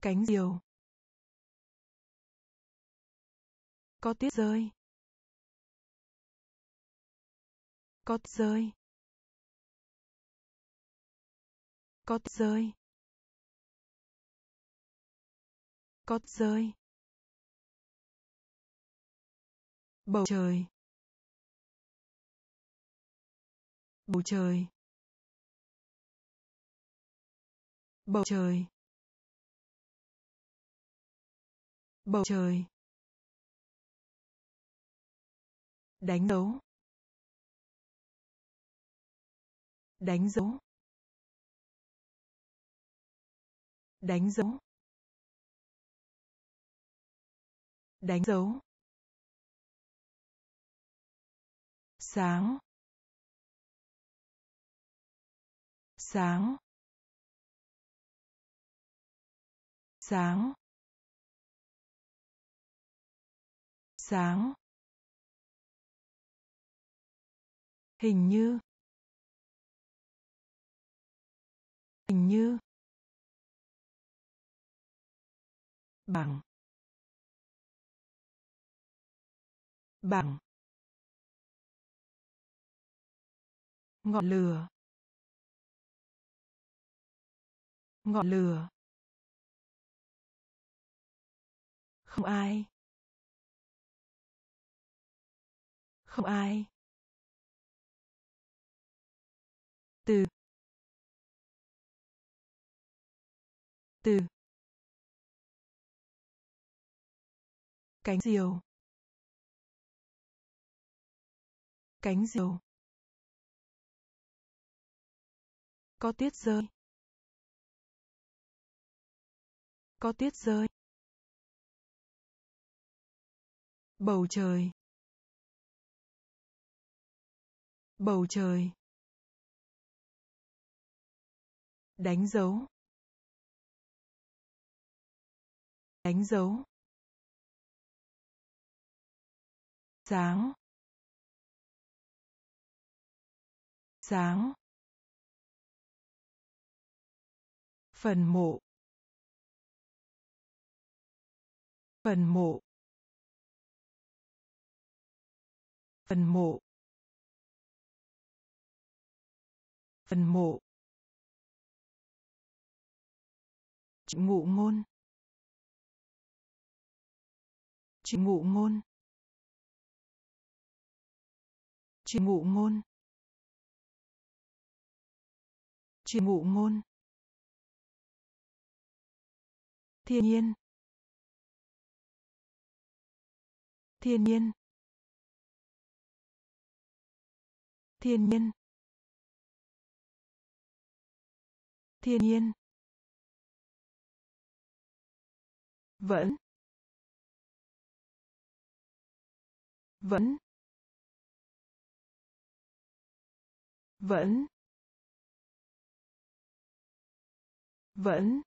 Cánh diều. Có tuyết rơi. Có tuyết rơi. Có tuyết rơi. Có tuyết rơi. Bầu trời. Bầu trời. Bầu trời. Bầu trời. Đánh dấu. Đánh dấu. Đánh dấu. Đánh dấu. Sáng. Sáng. Sáng. Sáng. Hình như. Hình như. Bằng. Bằng. Ngọn lửa. Ngọn lửa. Không ai. Không ai. Từ. Từ. Cánh diều. Cánh diều. Có tuyết rơi. Có tuyết rơi. Bầu trời. Bầu trời. Đánh dấu. Đánh dấu. Sáng. Sáng. Phần mộ. Phần mộ. Phần mộ. Phần mộ. Ngụ ngôn. Chuyện ngụ ngôn. Chuyện ngụ ngôn. Chuyện ngụ ngôn. Thiên nhiên. Thiên nhiên. Thiên nhiên. Thiên nhiên. Vẫn vẫn vẫn vẫn.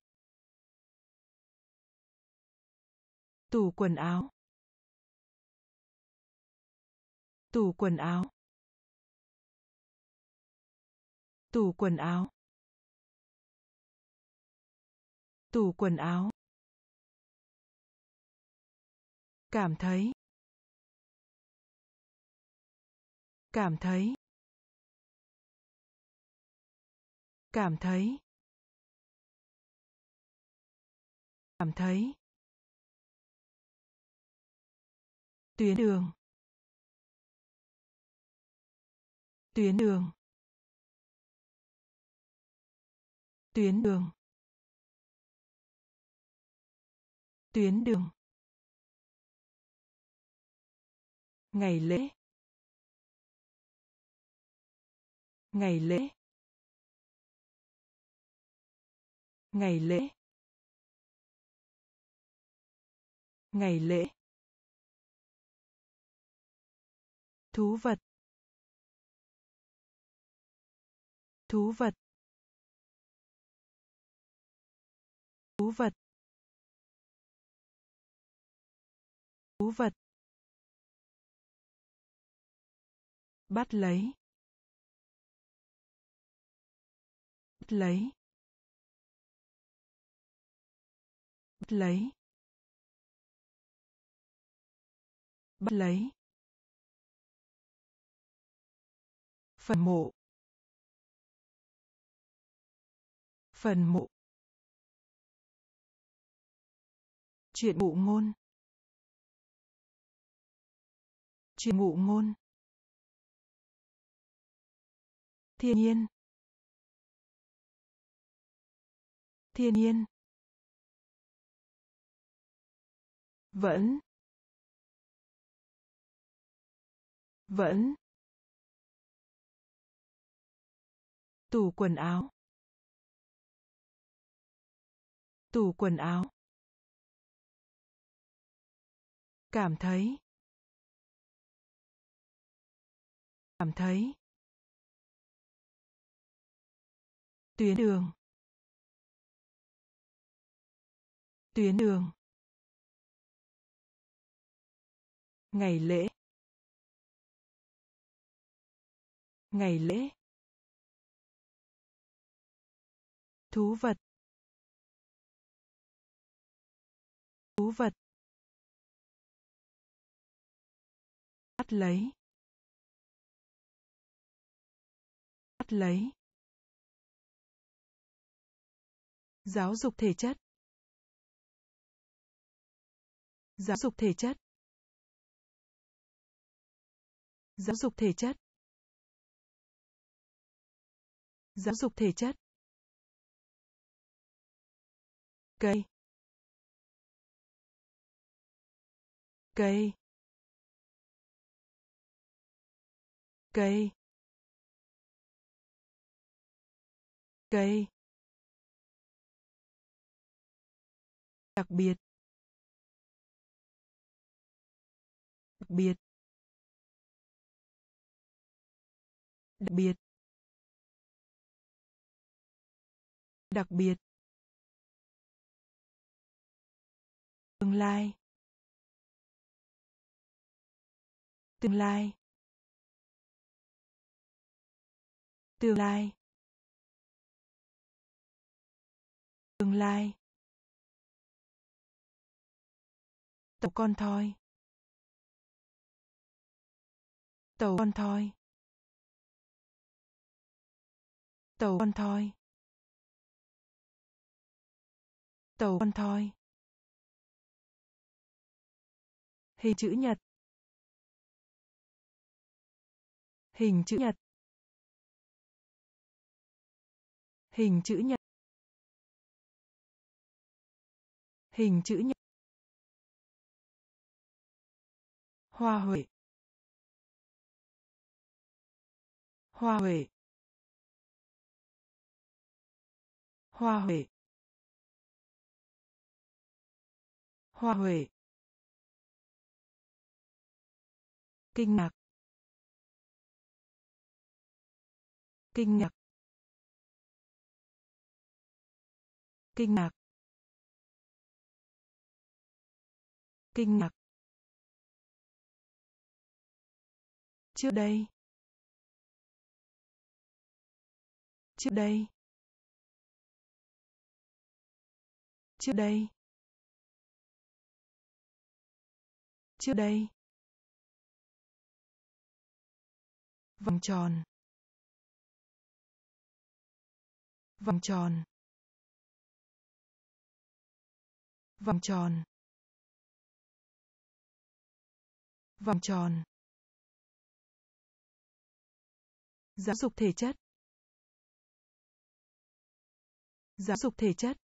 Tủ quần áo, tủ quần áo, tủ quần áo, tủ quần áo. Cảm thấy. Cảm thấy. Cảm thấy. Cảm thấy. Tuyến đường. Tuyến đường. Tuyến đường. Tuyến đường. Ngày lễ. Ngày lễ. Ngày lễ. Ngày lễ. Thú vật. Thú vật. Thú vật. Thú vật. Bắt lấy. Bắt lấy. Bắt lấy. Bắt lấy. Phần mộ. Phần mộ. Chuyện ngụ ngôn. Chuyện ngụ ngôn. Thiên nhiên. Thiên nhiên. Vẫn. Vẫn. Tủ quần áo. Tủ quần áo. Cảm thấy. Cảm thấy. Tuyến đường. Tuyến đường. Ngày lễ. Ngày lễ. Thú vật. Thú vật. Bắt lấy. Bắt lấy. Giáo dục thể chất. Giáo dục thể chất. Giáo dục thể chất. Giáo dục thể chất. Cây. Cây. Cây. Cây. Đặc biệt. Đặc biệt. Đặc biệt. Đặc biệt. Tương lai. Tương lai. Tương lai. Tương lai. Tàu con thoi tàu con thoi tàu con thoi tàu con thoi hình chữ nhật. Hình chữ nhật. Hình chữ nhật. Hình chữ nhật. Hoa huệ. Hoa huệ. Hoa huệ. Hoa huệ. Kinh ngạc. Kinh ngạc. Kinh ngạc. Kinh ngạc. Trước đây. Trước đây. Trước đây. Trước đây. Vòng tròn. Vòng tròn. Vòng tròn. Vòng tròn. Giáo dục thể chất. Giáo dục thể chất.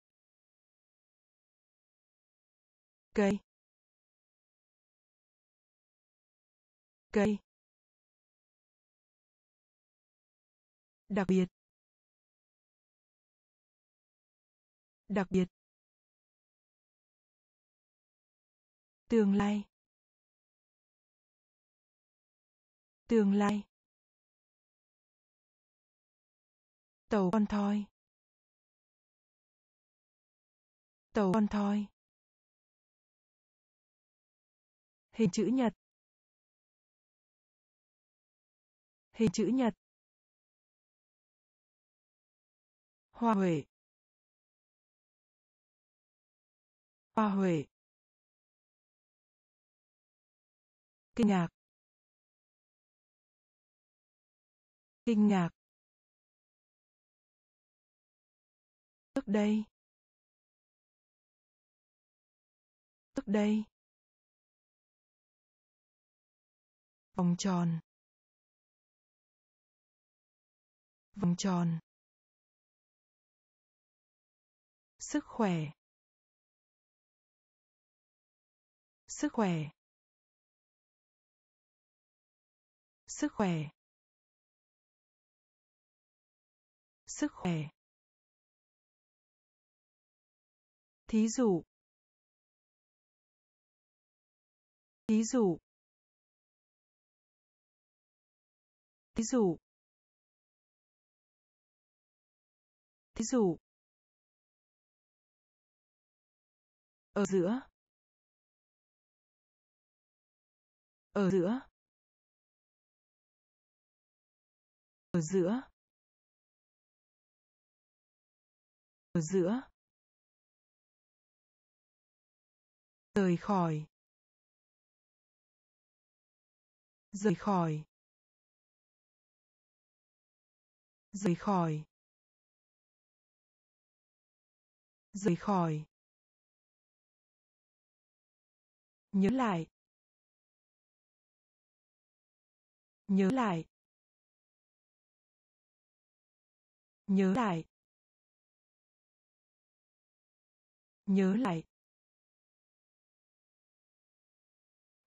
Cây. Cây. Đặc biệt. Đặc biệt. Tương lai. Tương lai. Tàu con thoi. Tàu con thoi. Hình chữ nhật. Hình chữ nhật. Hoa huệ. Hoa huệ. Kinh ngạc. Kinh ngạc. Trước đây. Trước đây. Vòng tròn. Vòng tròn. Sức khỏe. Sức khỏe. Sức khỏe. Sức khỏe. Thí dụ. Thí dụ. Thí dụ. Thí dụ. Ở giữa. Ở giữa. Ở giữa. Ở giữa. Rời khỏi. Rời khỏi. Rời khỏi. Rời khỏi. Nhớ lại. Nhớ lại. Nhớ lại. Nhớ lại.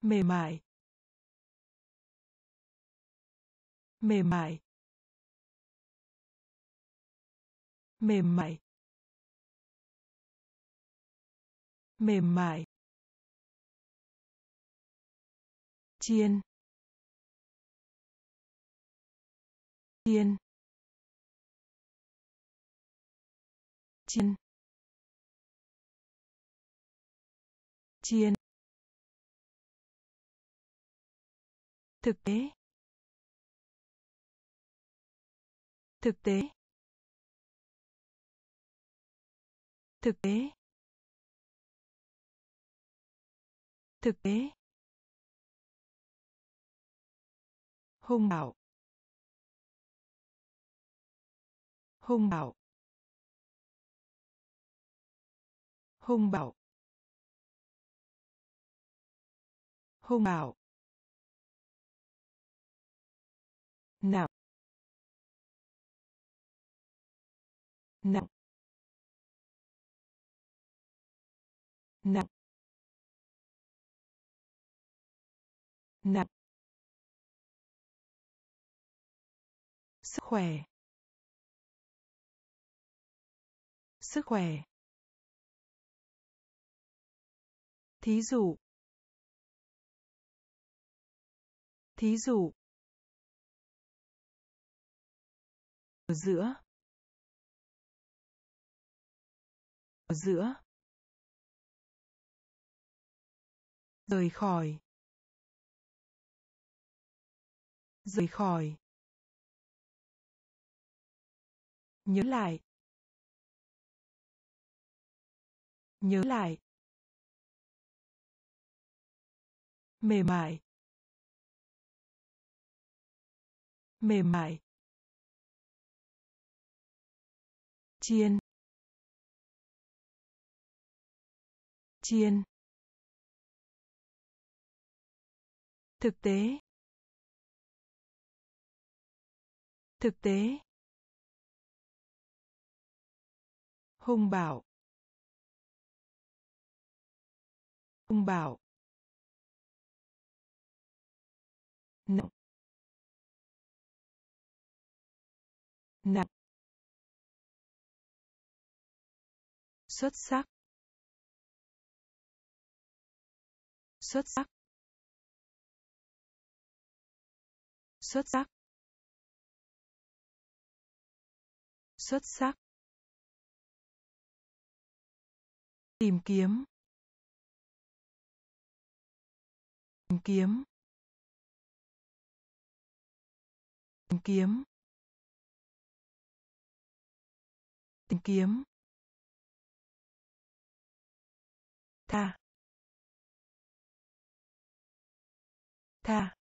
Mềm mại. Mềm mại. Mềm mại. Mềm mại. Chiên. Chiên. Chiên. Chiên. Thực tế. thực tế. thực tế. thực tế. hung bạo. hung bạo. hung bạo. hung bạo. Nặng. Nặng. Nặng. Nặng. Sức khỏe. Sức khỏe. Thí dụ. Thí dụ. Giữa. Ở giữa. Rời khỏi. Rời khỏi. Nhớ lại. Nhớ lại. Mềm mại. Mềm mại. Chiên. Chiên. Thực tế. Thực tế. Hung bạo. Hung bạo. Nặng. Nặng. Xuất sắc. Xuất sắc. Xuất sắc. Xuất sắc. Tìm kiếm. Tìm kiếm. Tìm kiếm. Tìm kiếm. Tha. Tha.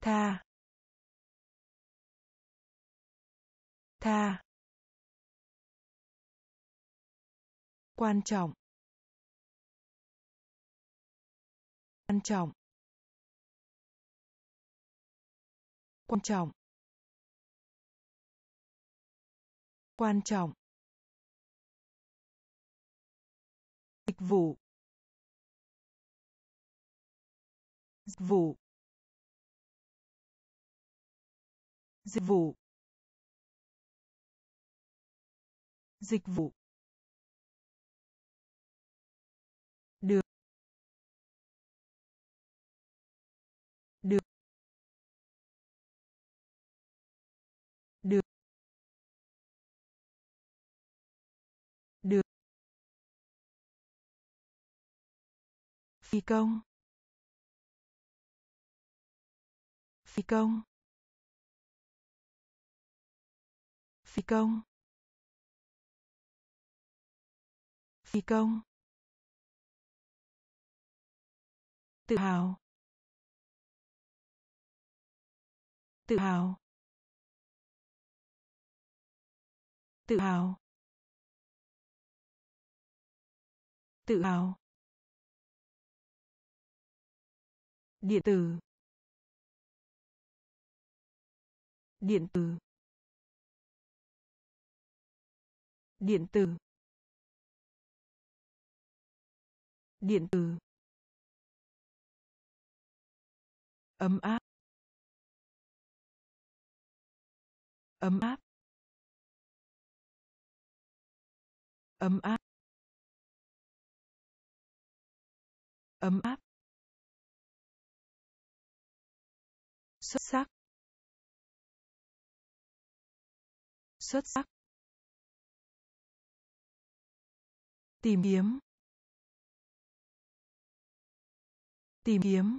Tha. Tha. Quan trọng. Quan trọng. Quan trọng. Quan trọng. Dịch vụ. Dịch vụ. Dịch vụ. Dịch vụ. Được. Được. Được. Phi công. Phi công. Phi công. Phi công. Tự hào. Tự hào. Tự hào. Tự hào. Điện tử. Điện tử. Điện tử. Điện tử. Ấm áp. Ấm áp. Ấm áp. Ấm áp. Xuất sắc. Xuất sắc. Tìm kiếm. Tìm kiếm.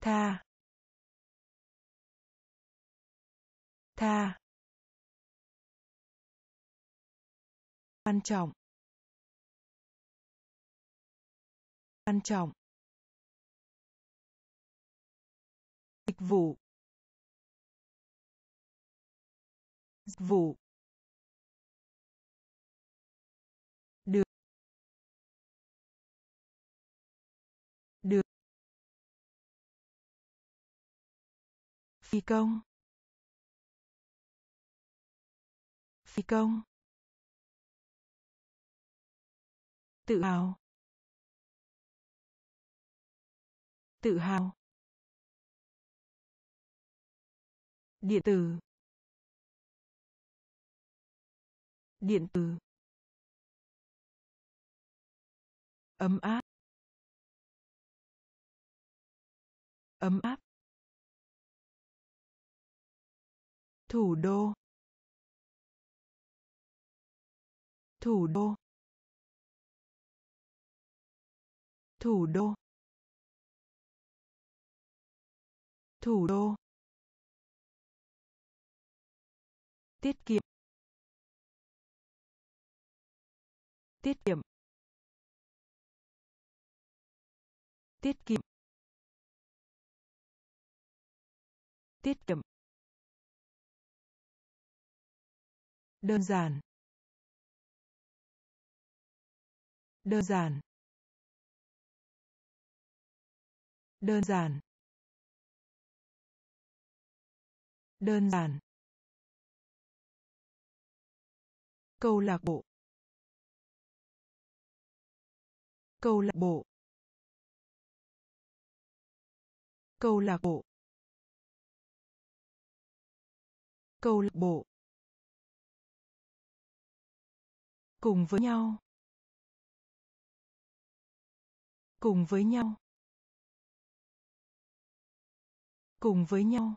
Tha. Tha. Quan trọng. Quan trọng. Dịch vụ. Dịch vụ. Đường, đường, phi công. Phi công. Tự hào. Tự hào. Điện tử. Điện tử. Ấm áp. Ấm áp. Thủ đô. Thủ đô. Thủ đô. Thủ đô. Tiết kiệm. Tiết kiệm. Tiết kiệm. Tiết kiệm. Đơn giản. Đơn giản. Đơn giản. Đơn giản. Câu lạc bộ. Câu lạc bộ. Câu lạc bộ. Câu lạc bộ. Cùng với nhau. Cùng với nhau. Cùng với nhau.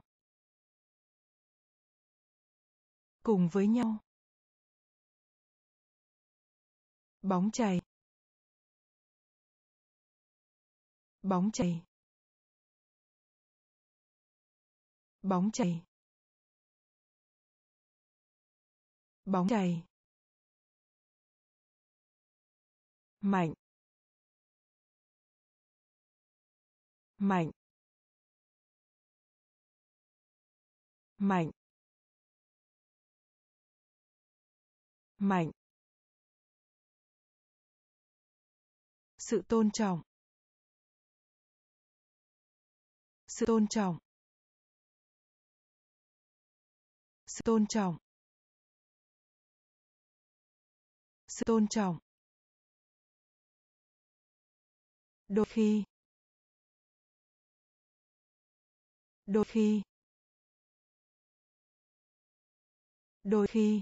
Cùng với nhau. Bóng chày. Bóng chày. Bóng chày. Bóng chày. Mạnh. Mạnh. Mạnh. Mạnh. Sự tôn trọng. Sự tôn trọng. Sự tôn trọng. Sự tôn trọng. Đôi khi. Đôi khi. Đôi khi.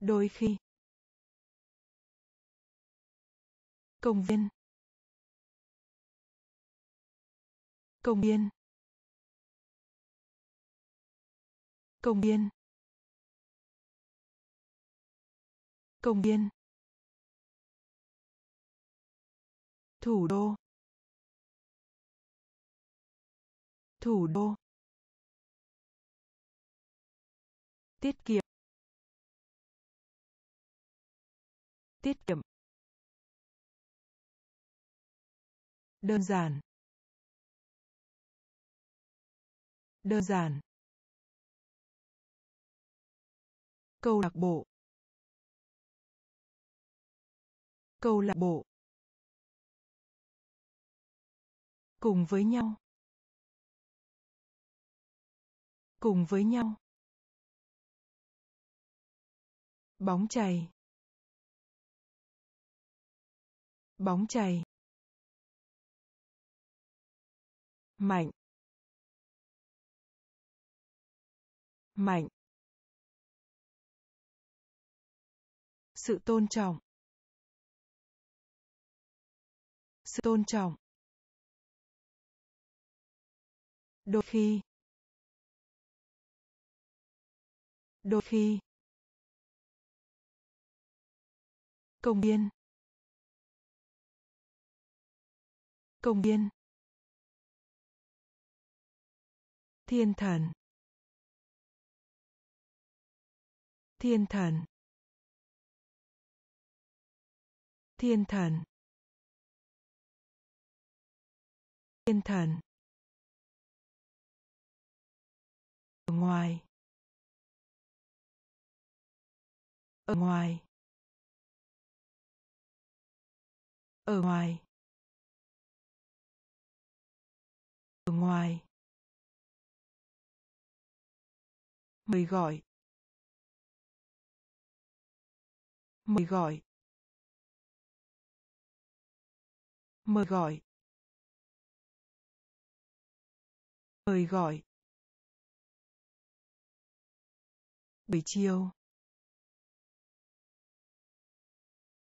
Đôi khi. Công viên. Công viên. Công viên. Công viên. Thủ đô. Thủ đô. Tiết kiệm. Tiết kiệm. Đơn giản. Đơn giản. Câu lạc bộ. Câu lạc bộ. Cùng với nhau. Cùng với nhau. Bóng chày. Bóng chày. Mạnh. Mạnh. Sự tôn trọng. Sự tôn trọng. Đôi khi. Đôi khi. Công viên. Công viên. Thiên thần. Thiên thần. Thiên thần. Thiên thần. Ở ngoài. Ở ngoài. Ở ngoài. Ở ngoài. Mời gọi. Mời gọi. Mời gọi. Mời gọi. Buổi chiều.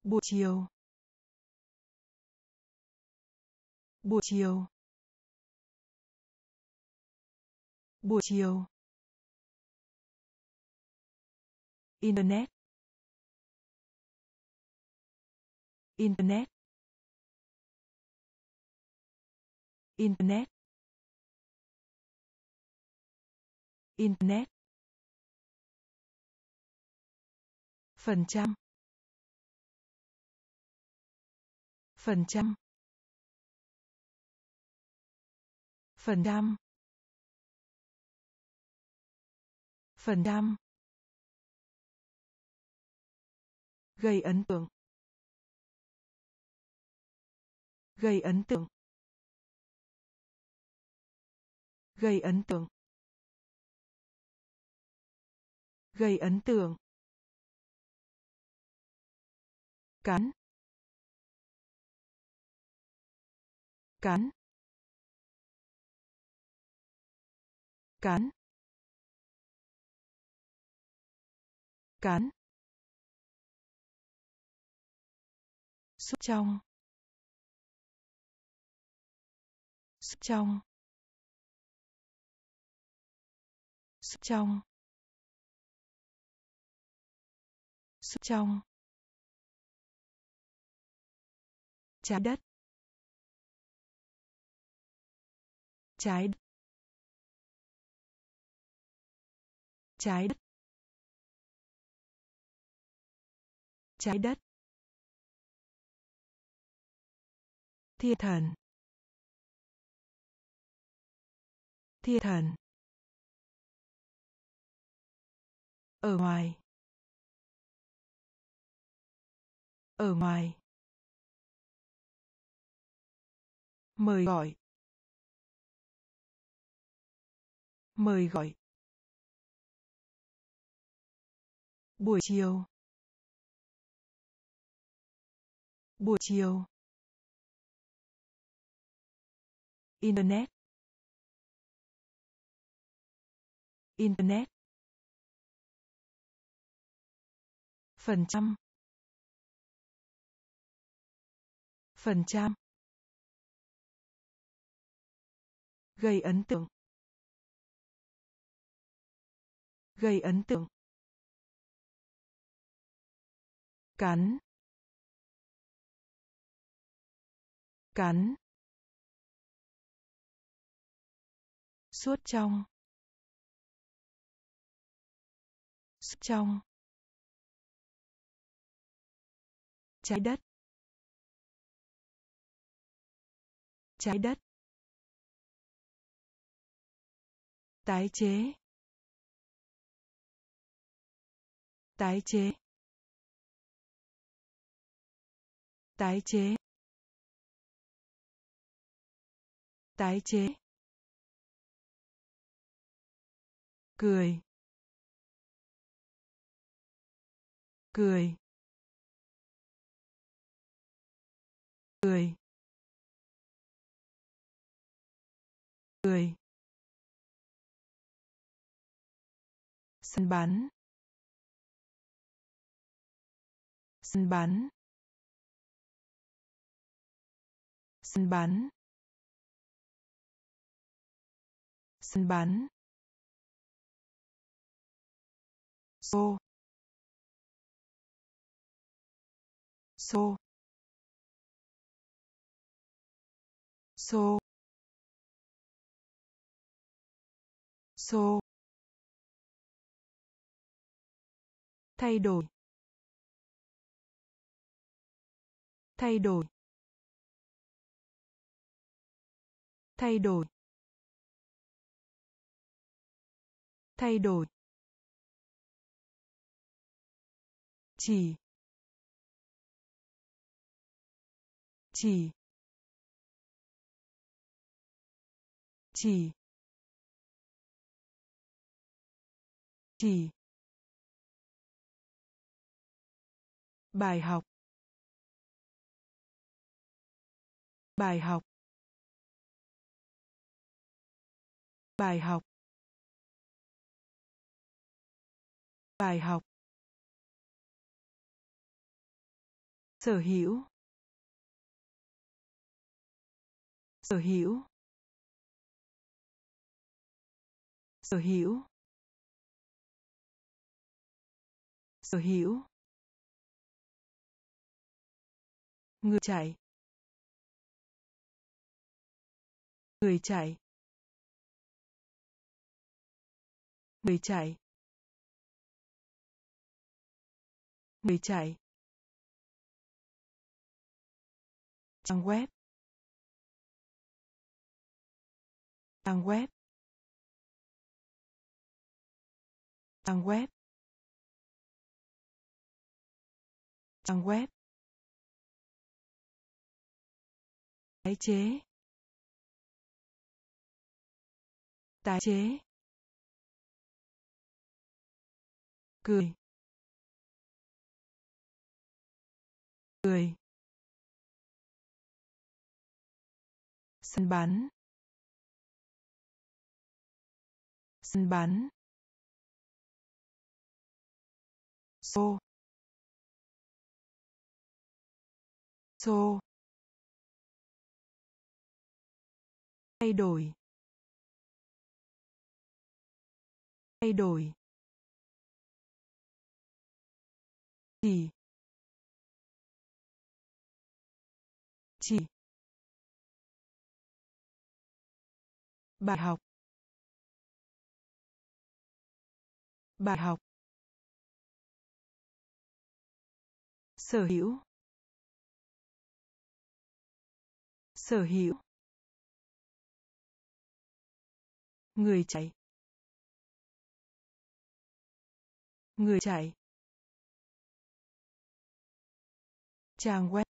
Buổi chiều. Buổi chiều. Buổi chiều. Internet. Internet. Internet. Internet. Phần trăm. Phần trăm. Phần trăm. Phần trăm. Gây ấn tượng. Gây ấn tượng. Gây ấn tượng. Gây ấn tượng. Cắn. Cắn. Cắn. Cắn. Xúc trong xúc trong xúc trong xúc trong trái đất. Trái đất. Trái đất. Trái đất. Thiên thần. Thiên thần. Ở ngoài. Ở ngoài. Mời gọi. Mời gọi. Buổi chiều. Buổi chiều. Internet. Internet. Phần trăm. Phần trăm. Gây ấn tượng. Gây ấn tượng. Cắn. Cắn. Suốt trong suốt trong. Trái đất trái đất. Tái chế tái chế. Tái chế tái chế. Cười. Cười. Cười. Cười. Sân bắn. Sân bắn. Sân bắn. Sân bắn. Xô. Xô. Xô. Xô. Thay đổi. Thay đổi. Thay đổi. Thay đổi. Chỉ. Chỉ. Chỉ. Chỉ. Bài học. Bài học. Bài học. Bài học. Sở hữu. Sở hữu. Sở hữu. Sở hữu. Người chạy. Người chạy. Người chạy. Người chạy. Trang web. Trang web. Trang web. Trang web. Tái chế. Tái chế. Cười. Cười. Săn bắn săn bắn xô. Xô. Thay đổi. Thay đổi. Chỉ chỉ. Bài học. Bài học. Sở hữu. Sở hữu. Người chạy. Người chạy. Trang web.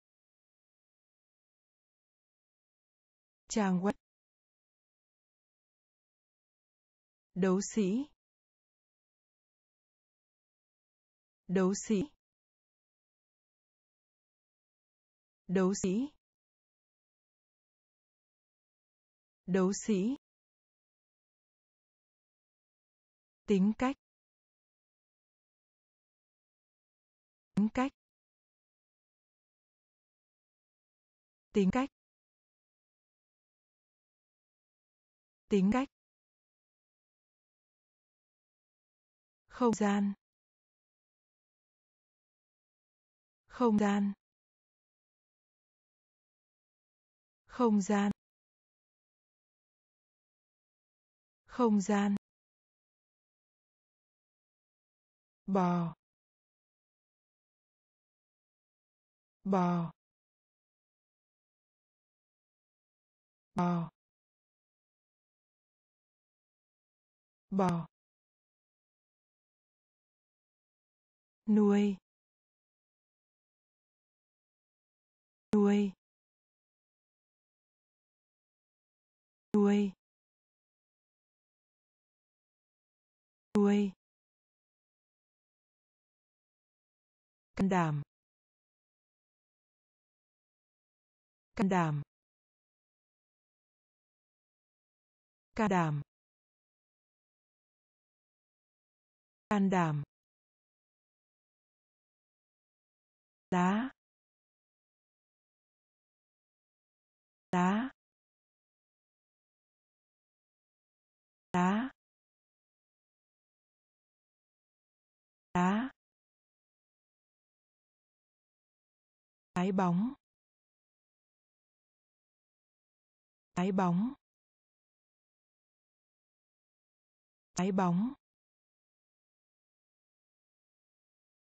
Trang web. Đấu sĩ. Đấu sĩ. Đấu sĩ. Đấu sĩ. Tính cách. Tính cách. Tính cách. Tính cách. Không gian. Không gian. Không gian. Không gian. Bò. Bò. Bò. Bò. Nuôi. Nuôi. Nuôi. Nuôi. Can đảm. Can đảm. Can đảm. Can đảm. Lá lá lá lá cái bóng. Cái bóng. Cái bóng.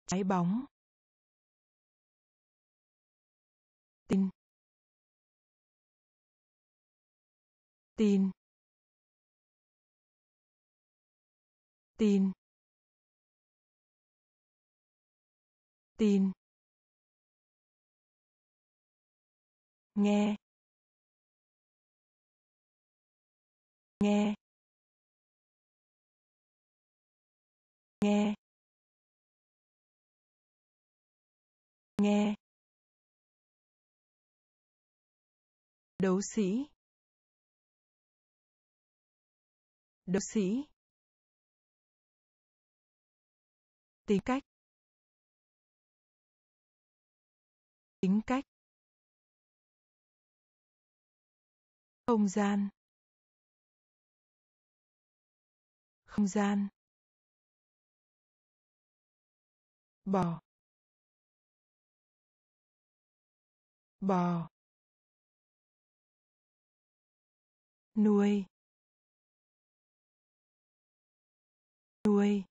Cái bóng. Tin. Tin. Tin. Tin. Nghe. Nghe. Nghe. Nghe. Đấu sĩ. Đấu sĩ. Tính cách. Tính cách. Không gian. Không gian. Bò. Bò. Nuôi. Nuôi.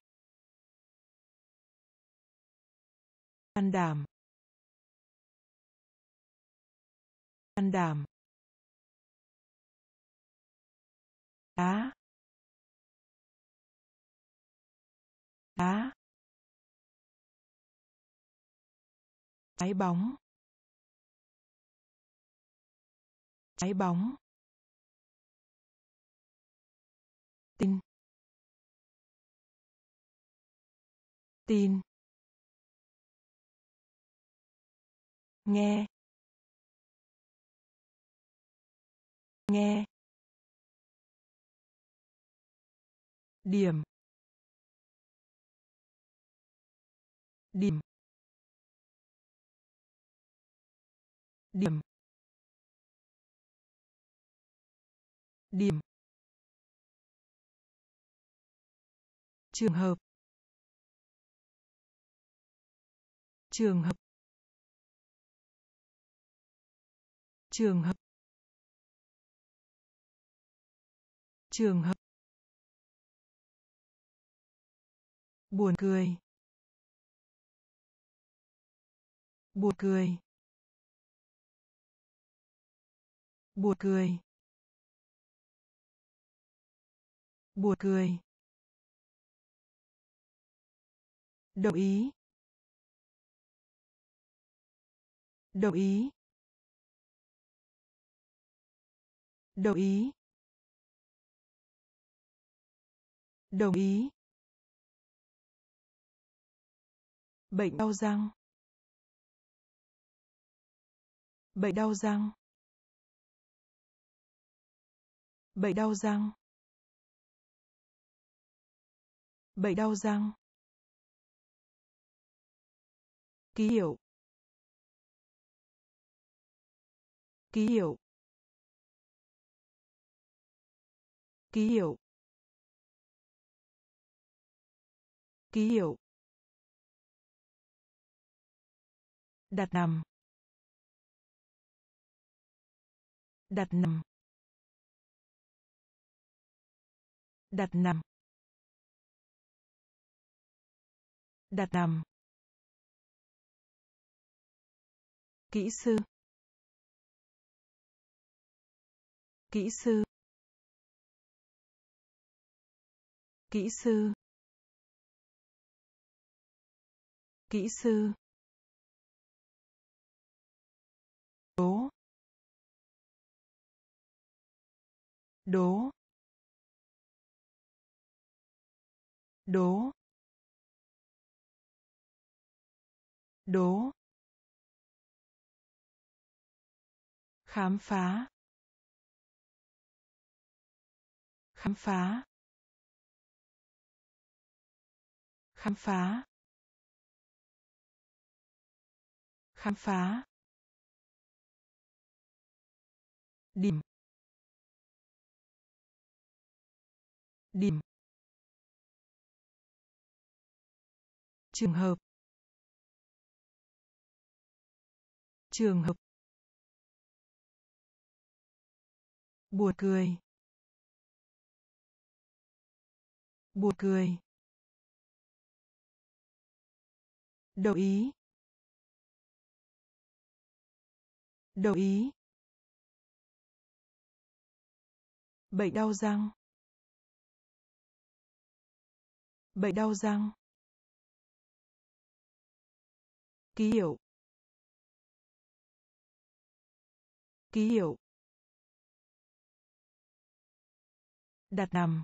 Can đảm. Can đảm. Đá. Đá. Trái bóng. Trái bóng. Tin. Tin. Nghe. Nghe. Điểm. Điểm. Điểm. Điểm. Trường hợp. Trường hợp. Trường hợp. Trường hợp. Buồn cười. Buồn cười. Buồn cười. Buồn cười. Đồng ý. Đồng ý. Đồng ý. Đồng ý. Bệnh đau răng. Bệnh đau răng. Bệnh đau răng. Bệnh đau răng. Ký hiệu. Ký hiệu. Ký hiệu. Ký hiệu. Đặt nằm. Đặt nằm. Đặt nằm. Đặt nằm. Kỹ sư. Kỹ sư. Kỹ sư. Kỹ sư. Đố. Đố. Đố. Đố. Khám phá. Khám phá. Khám phá. Khám phá. Điểm. Điểm. Trường hợp. Trường hợp. Buồn cười. Buồn cười. Đồng ý. Đồng ý. Bệnh đau răng. Bệnh đau răng. Ký hiệu. Ký hiệu. Đặt nằm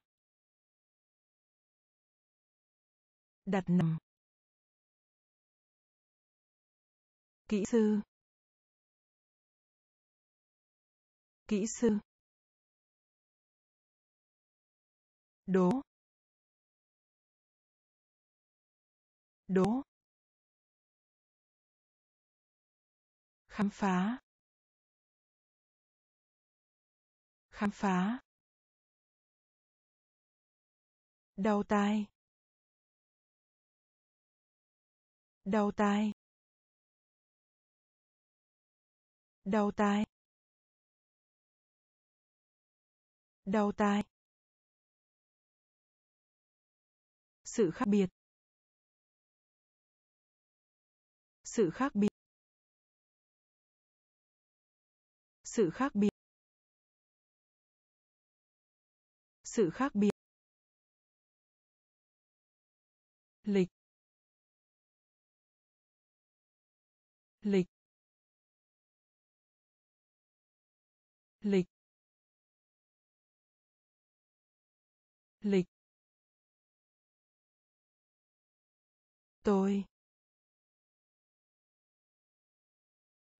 đặt nằm kỹ sư kỹ sư đố đố khám phá khám phá. Đau tai. Đau tai. Đau tai. Đau tai. Sự khác biệt. Sự khác biệt. Sự khác biệt. Sự khác biệt. Lịch. Lịch. Lịch. Lịch. Tôi.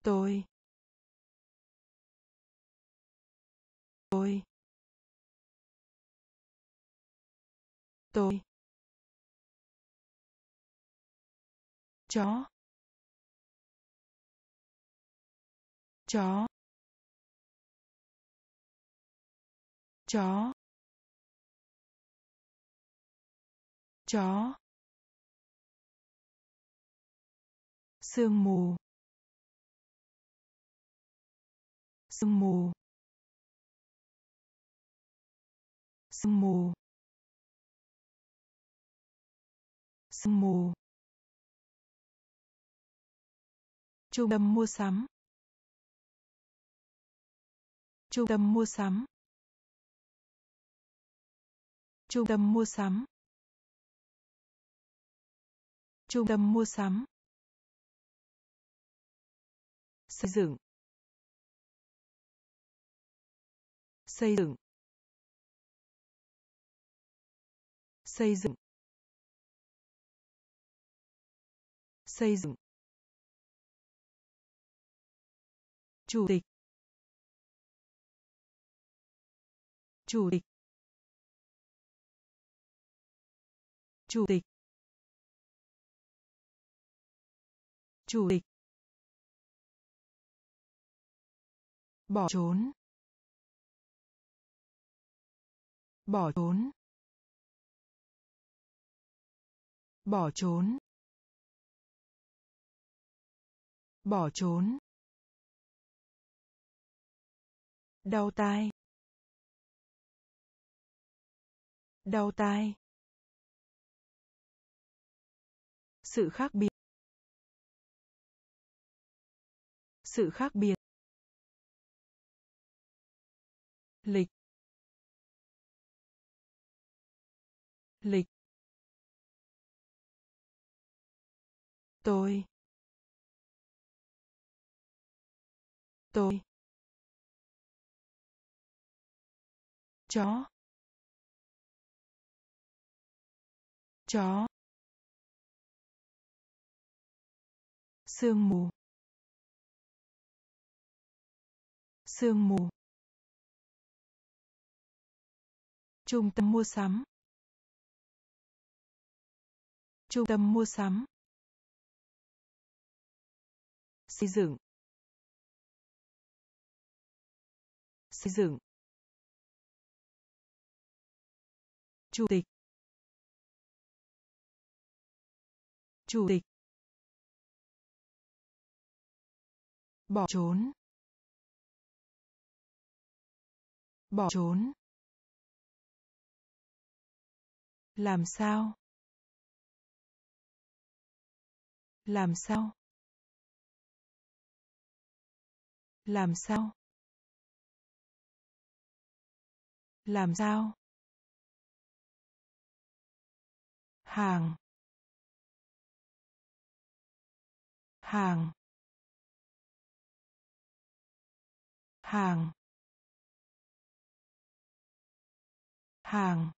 Tôi. Tôi. Tôi. Chó. Chó. Chó. Chó. Sương mù. Sương mù. Sương mù. Sương mù. Trung tâm mua sắm. Trung tâm mua sắm. Trung tâm mua sắm. Trung tâm mua sắm. Xây dựng. Xây dựng. Xây dựng. Xây dựng. Chủ tịch. Chủ tịch. Chủ tịch. Chủ tịch. Bỏ trốn. Bỏ trốn. Bỏ trốn. Bỏ trốn. Đau tai. Đau tai. Sự khác biệt. Sự khác biệt. Lịch. Lịch. Tôi. Tôi. Chó. Chó. Sương mù. Sương mù. Trung tâm mua sắm. Trung tâm mua sắm. Xây dựng. Xây dựng. Chủ tịch. Chủ tịch. Bỏ trốn. Bỏ trốn. Làm sao? Làm sao? Làm sao? Làm sao? Hàng hàng hàng hàng.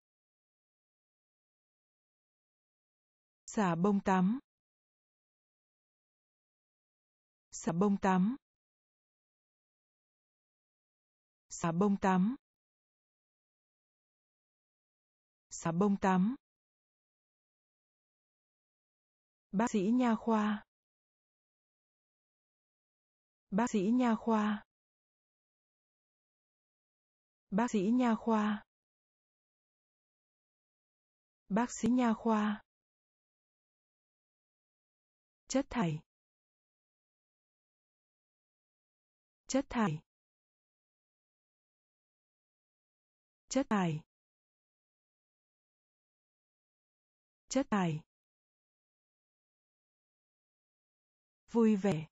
Xả bông tắm. Xả bông tắm. Xả bông tắm. Xả bông tắm bác sĩ nha khoa. Bác sĩ nha khoa. Bác sĩ nha khoa. Bác sĩ nha khoa. Chất thải. Chất thải. Chất thải. Chất thải. Vui vẻ.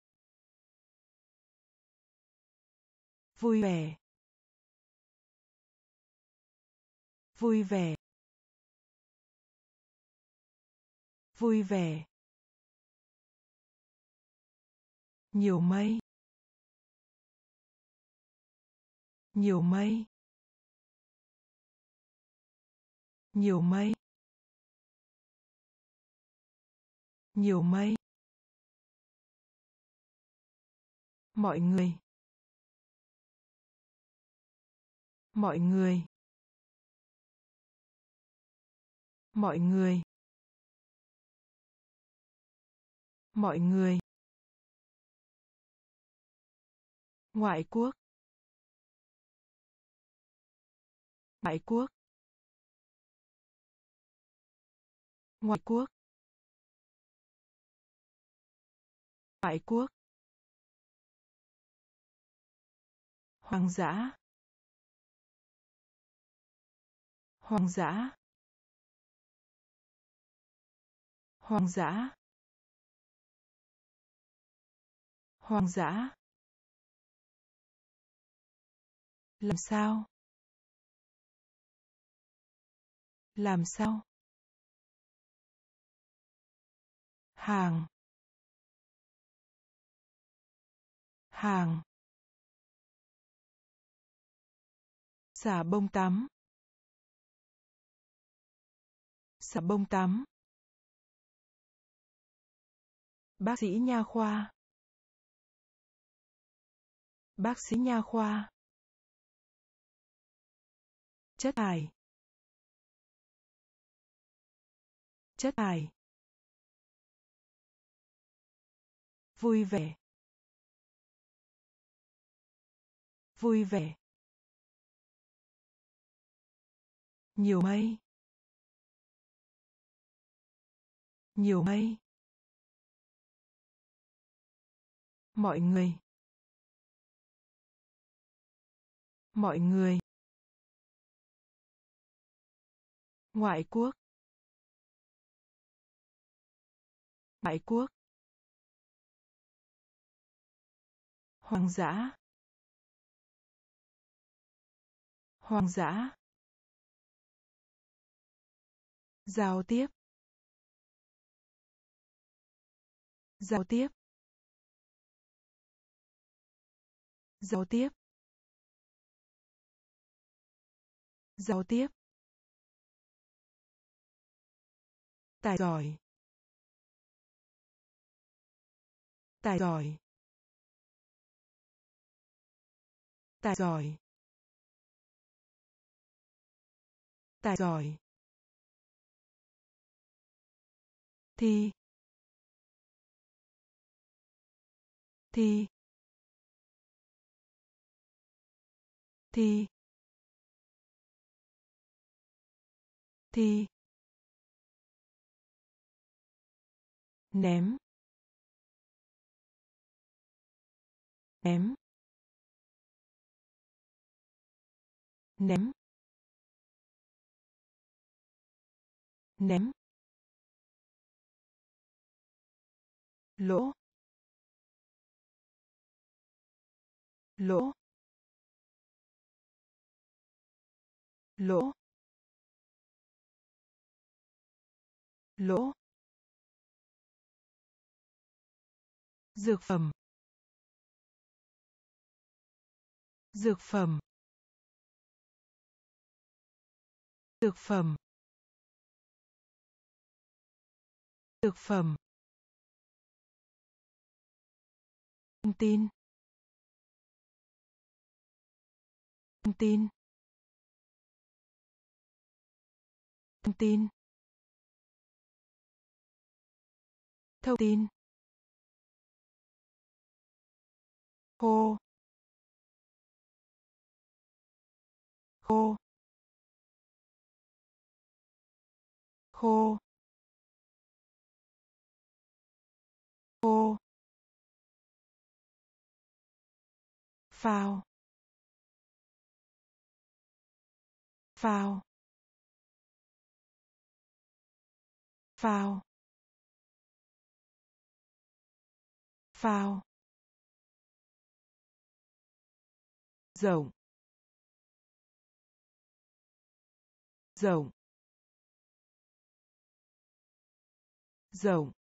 Vui vẻ. Vui vẻ. Vui vẻ. Nhiều mây. Nhiều mây. Nhiều mây. Nhiều mây. Mọi người. Mọi người. Mọi người. Mọi người. Ngoại quốc. Ngoại quốc. Ngoại quốc. Ngoại quốc. Hoang dã. Hoang dã. Hoang dã. Hoang dã. Làm sao? Làm sao? Hàng. Hàng. Xả bông tắm xả bông tắm bác sĩ nha khoa. Bác sĩ nha khoa. Chất thải. Chất thải. Vui vẻ. Vui vẻ. Nhiều mây. Nhiều mây. Mọi người. Mọi người. Ngoại quốc. Ngoại quốc. Hoàng dã. Hoàng dã giao tiếp. Giao tiếp. Giao tiếp. Giao tiếp. Tài giỏi. Tài giỏi. Tài giỏi. Tài giỏi. Thì thì thì thì. Ném. Ném. Ném. Ném. Lỗ lỗ lỗ lỗ. Dược phẩm. Dược phẩm. Dược phẩm. Dược phẩm. Thông tin. Thông tin. Thông tin. Thông tin. Khô khô khô khô phao phao phao phao rộng. Rộng. Rộng.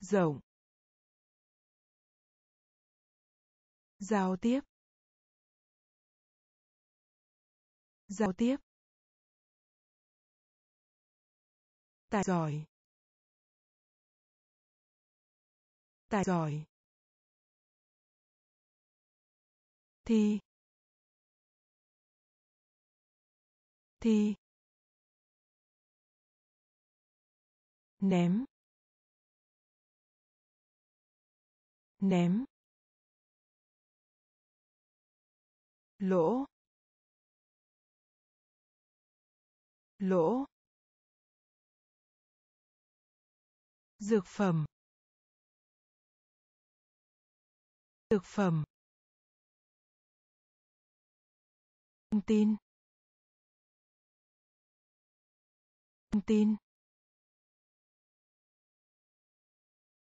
Rộng. Giao tiếp. Giao tiếp. Tài giỏi. Tài giỏi. Thi. Thi. Ném. Ném. Lỗ lỗ dược phẩm dược phẩm thông tin thông tin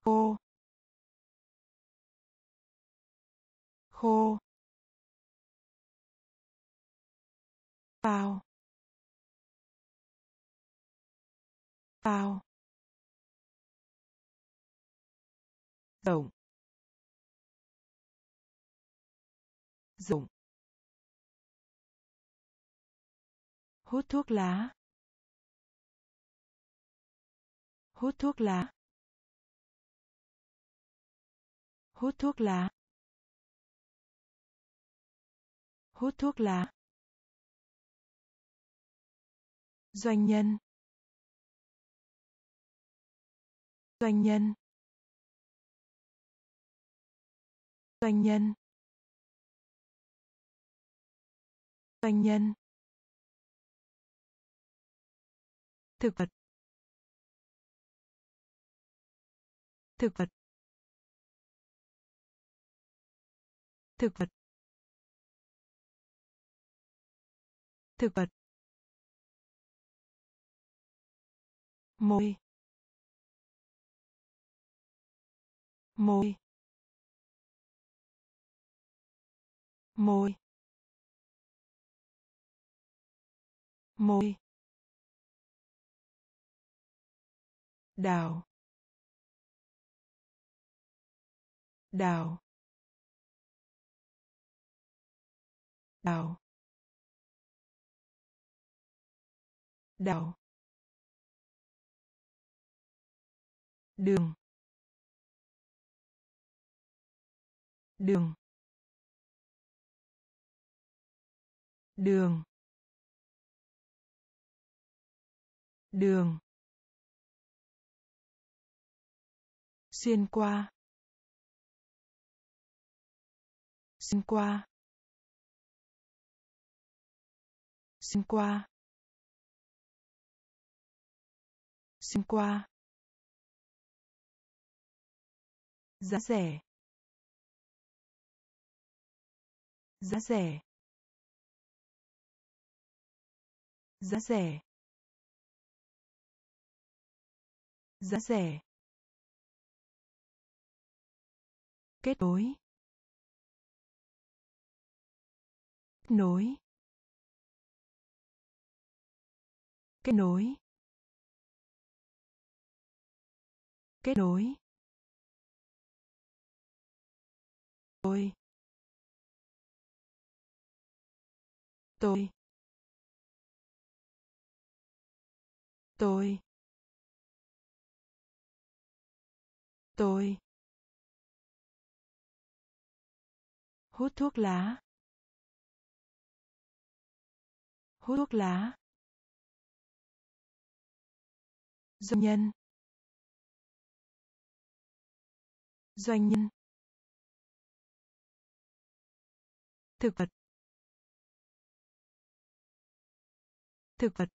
khô khô vào vào rộng. Rộng. Hút thuốc lá. Hút thuốc lá. Hút thuốc lá. Hút thuốc lá. Doanh nhân. Doanh nhân. Doanh nhân. Doanh nhân. Thực vật. Thực vật. Thực vật. Thực vật. Môi môi môi môi đào. Đào. Đào. Đào. Đường. Đường. Đường. Đường. Xuyên qua. Xuyên qua. Xuyên qua. Xuyên qua. Giá rẻ. Giá rẻ. Giá rẻ. Giá rẻ. Kết nối. Kết nối. Kết nối. Kết nối. Tôi. Tôi. Tôi. Tôi. Hút thuốc lá. Hút thuốc lá. Doanh nhân. Doanh nhân. Thực vật. Thực vật.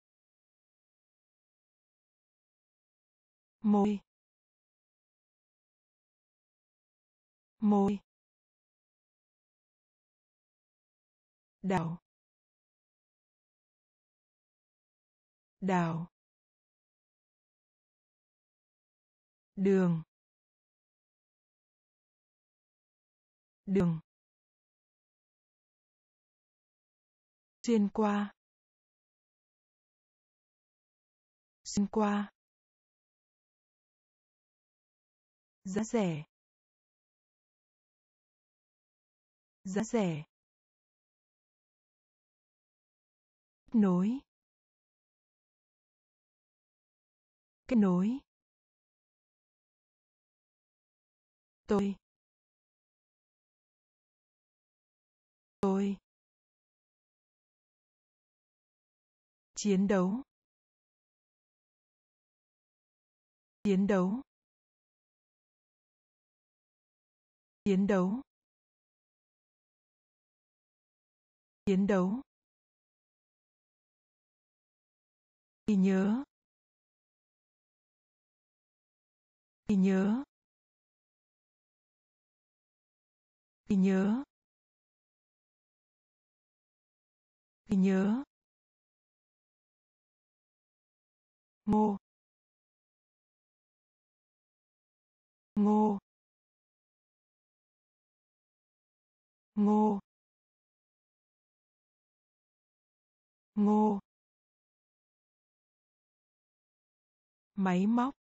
Môi môi đào. Đào. Đường. Đường. Xuyên qua. Xuyên qua. Giá rẻ. Giá rẻ. Kết nối. Kết nối. Tôi. Tôi. Chiến đấu. Chiến đấu. Chiến đấu. Chiến đấu. Ghi nhớ. Ghi nhớ. Ghi nhớ. Ghi nhớ. Ngô ngô ngô ngô máy móc.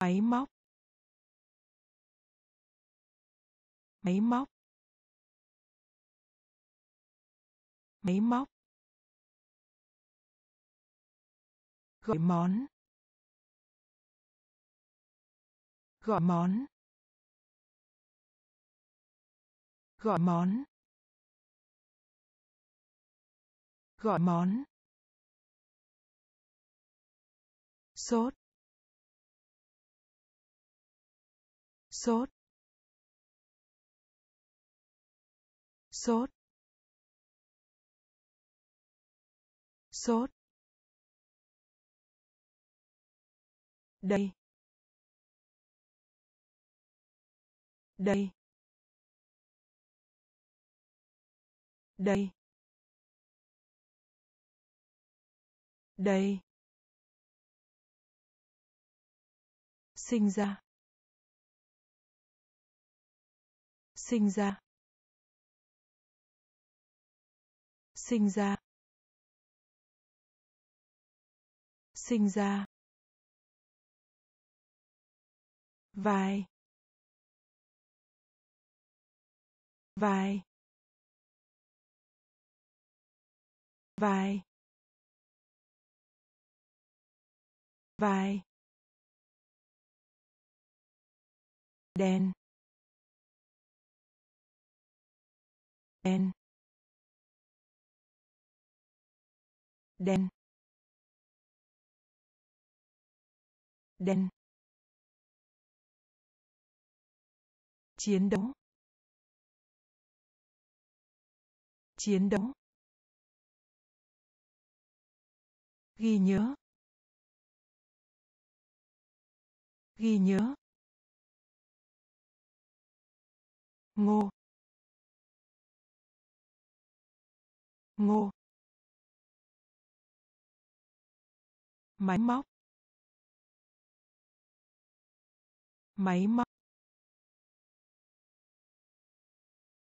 Máy móc. Máy móc. Máy móc. Gọi món. Gọi món. Gọi món. Gọi món. Sốt. Sốt. Sốt. Sốt. Đây. Đây. Đây. Đây. Sinh ra. Sinh ra. Sinh ra. Sinh ra. Vai. Vai. Vai. Vai. Đen. Đen. Đen. Đen. Chiến đấu. Chiến đấu. Ghi nhớ. Ghi nhớ. Ngô. Ngô. Máy móc. Máy móc.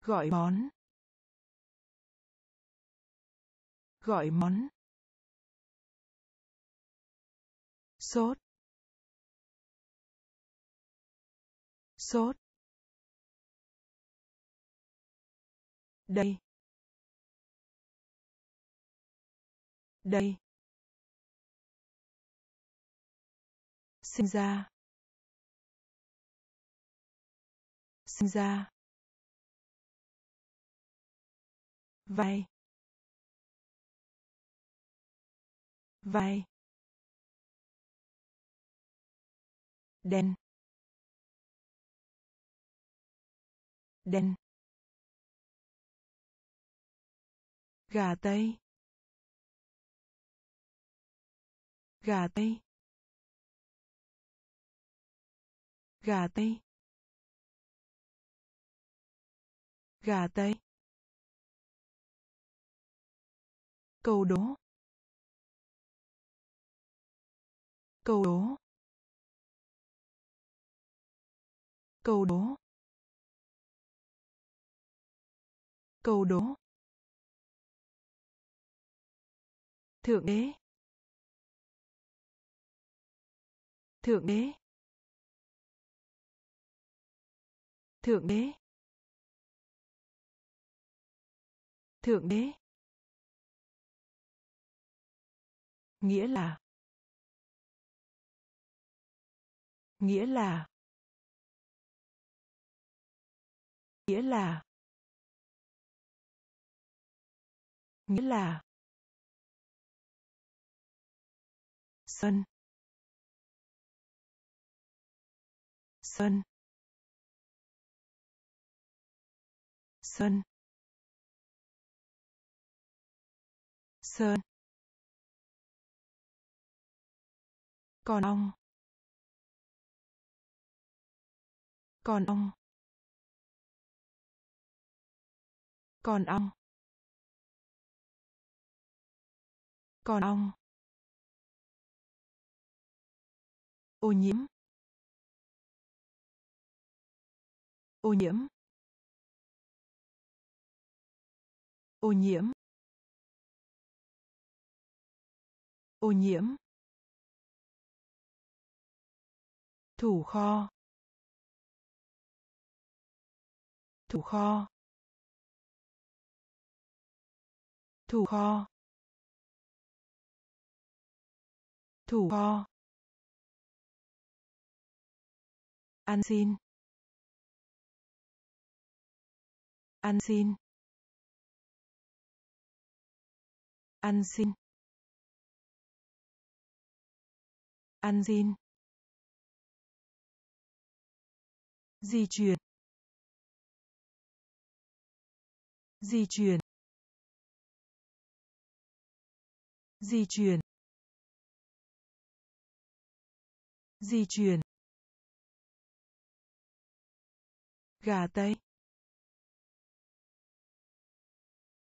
Gọi món. Gọi món. Sốt. Sốt. Đây. Đây. Sinh ra. Sinh ra. Vai vai đen đen gà tây. Gà tây. Gà tây. Gà tây. Câu đố. Câu đố. Câu đố. Câu đố. Thượng đế. Thượng đế. Thượng đế. Thượng đế. Nghĩa là. Nghĩa là. Nghĩa là. Nghĩa là. Sân sân sân sơn còn ong còn ong còn ong còn ong ô nhiễm? Ô nhiễm? Ô nhiễm? Ô nhiễm? Thủ kho. Thủ kho. Thủ kho. Thủ kho. Ăn xin. Ăn xin. Ăn xin. Ăn xin. Di chuyển. Di chuyển. Di chuyển. Di chuyển. Gà tây.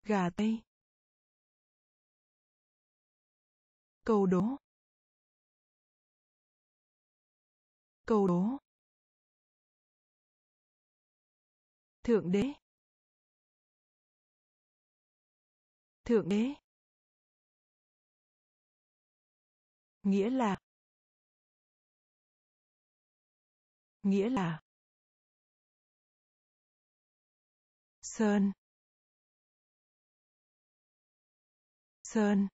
Gà tây. Câu đố. Câu đố. Thượng đế. Thượng đế. Nghĩa là. Nghĩa là. Sơn. Sơn.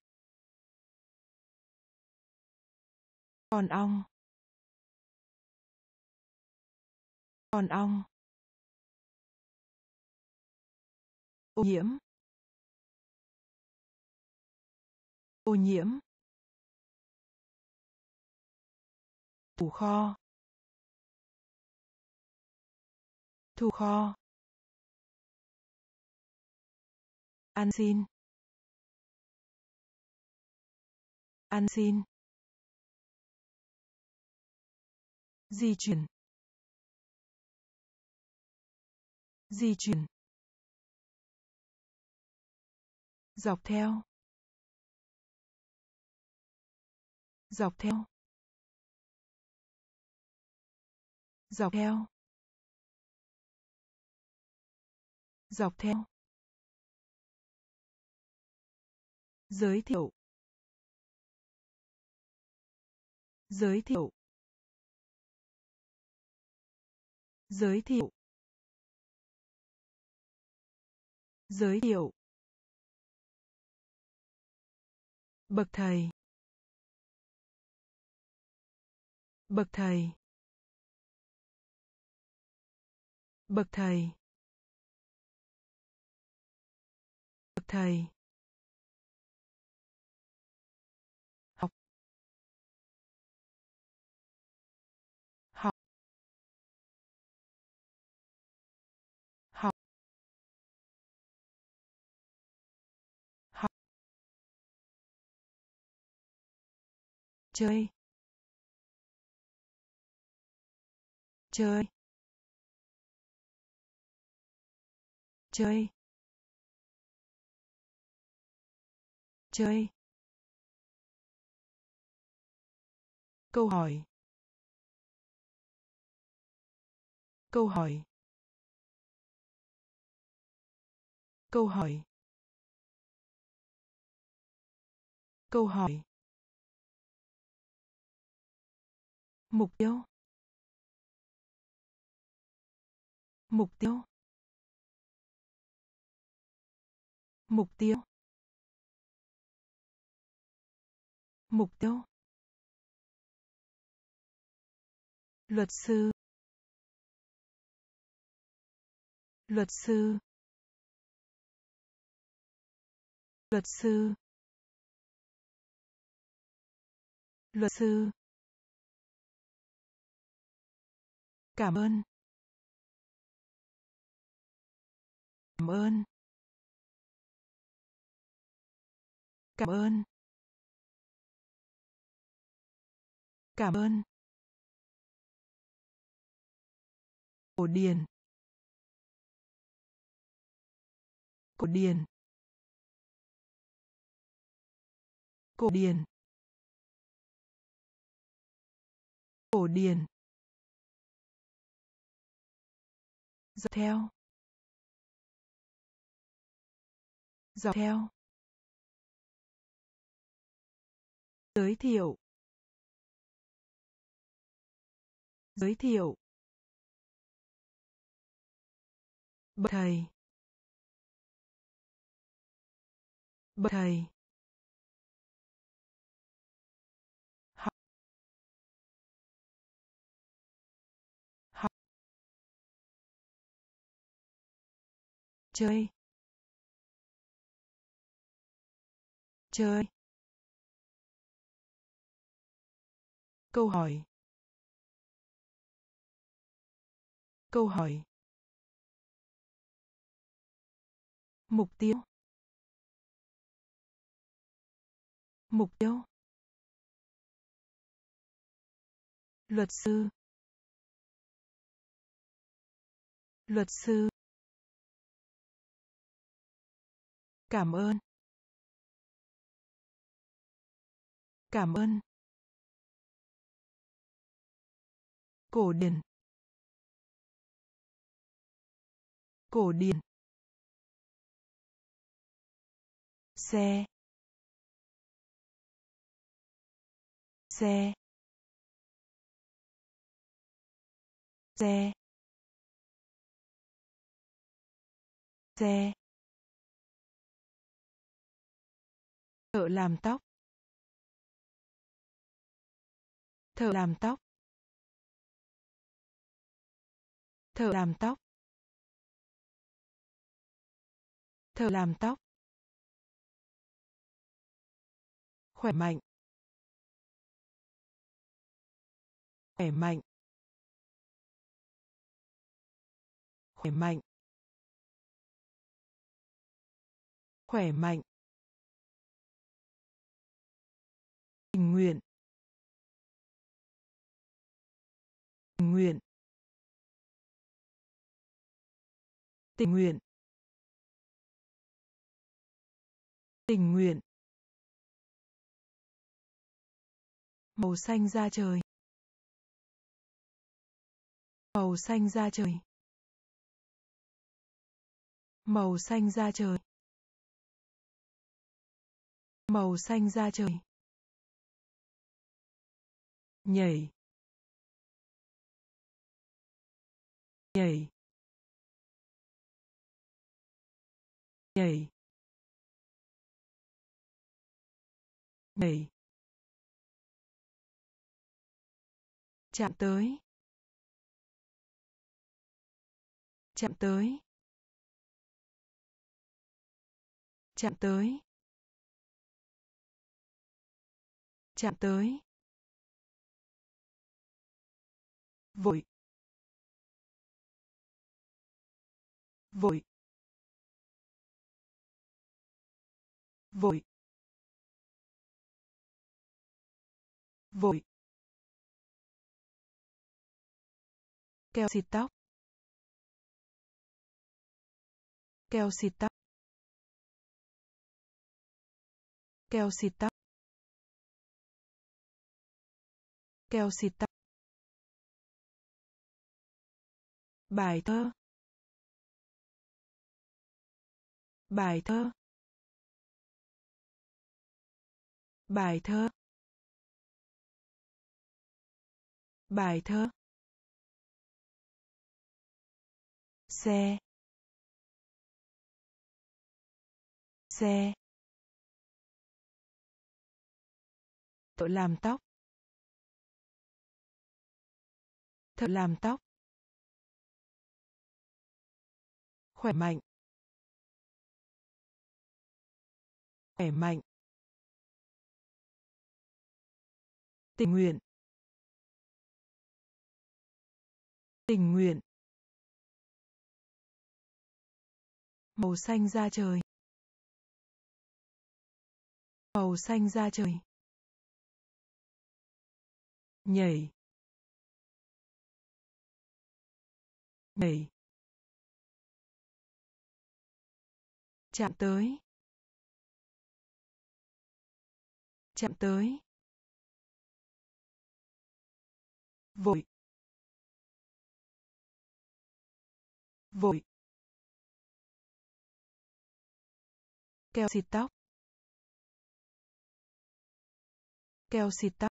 Còn ong. Còn ong. Ô nhiễm. Ô nhiễm. Thủ kho. Thủ kho. Ăn xin ăn xin di chuyển. Di chuyển. Dọc theo. Dọc theo. Dọc theo. Dọc theo. Giới thiệu. Giới thiệu. Giới thiệu. Giới thiệu. Bậc thầy. Bậc thầy. Bậc thầy. Bậc thầy. Chơi. Chơi. Chơi. Chơi. Câu hỏi. Câu hỏi. Câu hỏi. Câu hỏi. Mục tiêu. Mục tiêu. Mục tiêu. Mục tiêu. Luật sư. Luật sư. Luật sư. Luật sư. Cảm ơn. Cảm ơn. Cảm ơn. Cảm ơn. Cổ điển. Cổ điển. Cổ điển. Cổ điển. Dọc theo. Dọc theo. Giới thiệu. Giới thiệu. Bậc thầy. Bậc thầy. Chơi. Chơi. Câu hỏi. Câu hỏi. Mục tiêu. Mục tiêu. Luật sư. Luật sư. Cảm ơn. Cảm ơn. Cổ điển. Cổ điển. Xe. Xe. Xe. Xe. Thợ làm tóc. Thợ làm tóc. Thợ làm tóc. Thợ làm tóc. Khỏe mạnh. Khỏe mạnh. Khỏe mạnh. Khỏe mạnh. Tình nguyện. Tình nguyện. Tình nguyện. Tình nguyện. Màu xanh da trời. Màu xanh da trời. Màu xanh da trời. Màu xanh da trời nhảy nhảy nhảy nhảy chạm tới chạm tới chạm tới chạm tới. Vội. Vội. Vội. Vội. Keo xịt tóc. Keo xịt tóc. Keo xịt tóc. Keo xịt tóc. Bài thơ. Bài thơ. Bài thơ. Bài thơ. Xe. Xe. Thợ làm tóc. Thợ làm tóc. Khỏe mạnh. Khỏe mạnh. Tình nguyện. Tình nguyện. Màu xanh da trời. Màu xanh da trời. Nhảy. Nhảy. Chạm tới. Chạm tới. Vội. Vội. Keo xịt tóc. Keo xịt tóc.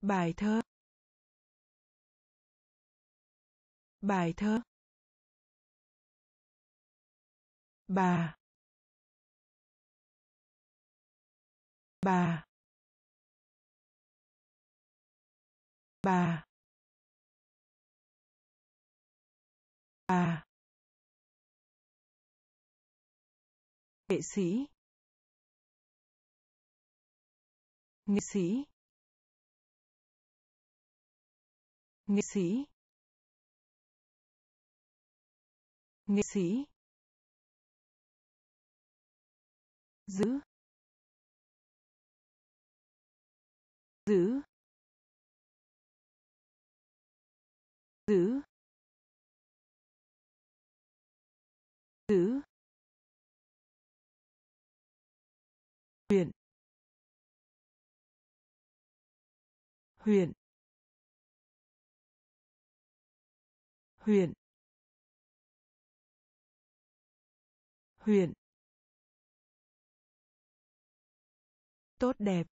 Bài thơ. Bài thơ. Bà bà bà bà. Nghệ sĩ nghệ sĩ nghệ sĩ nghệ sĩ. Giữ. Giữ. Giữ. Giữ. Huyện. Huyện. Huyện. Huyện. Tốt đẹp.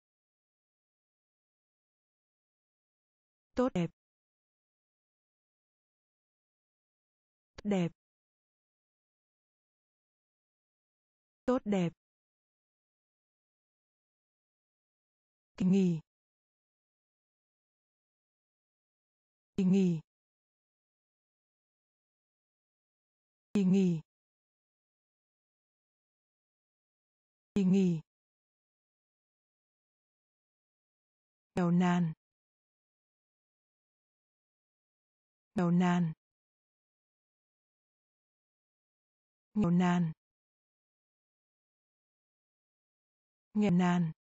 Tốt đẹp. Đẹp. Tốt đẹp. Kỳ nghỉ. Kỳ nghỉ. Kỳ nghỉ. Kỳ nghỉ. Nghèo nàn. Nghèo nàn. Nghèo nàn. Nghèo nàn.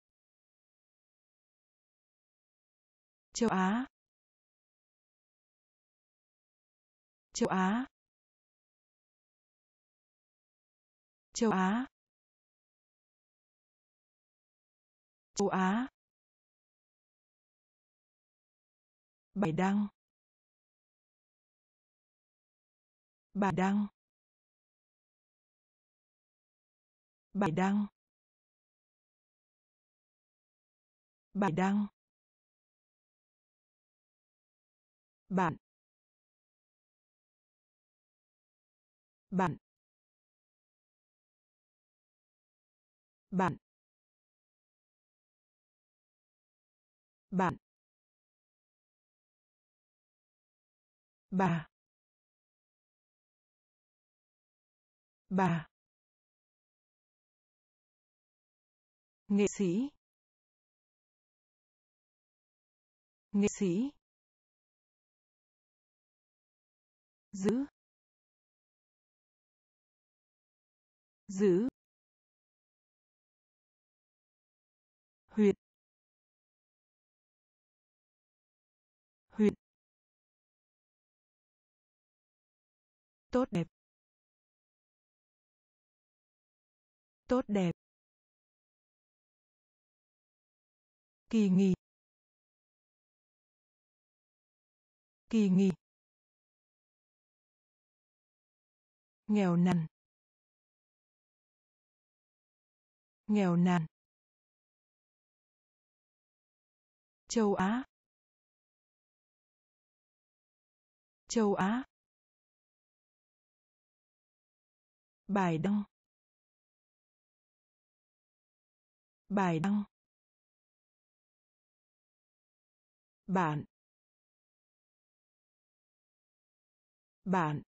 Châu á. Châu á. Châu á. Châu á. Bài đăng. Bài đăng. Bài đăng. Bài đăng. Bạn. Bạn. Bạn. Bạn. Bà bà nghệ sĩ nghệ sĩ giữ giữ. Tốt đẹp. Tốt đẹp. Kỳ nghỉ. Kỳ nghỉ. Nghèo nàn. Nghèo nàn. Châu á. Châu á. Bài đăng bài đăng bạn. Bạn.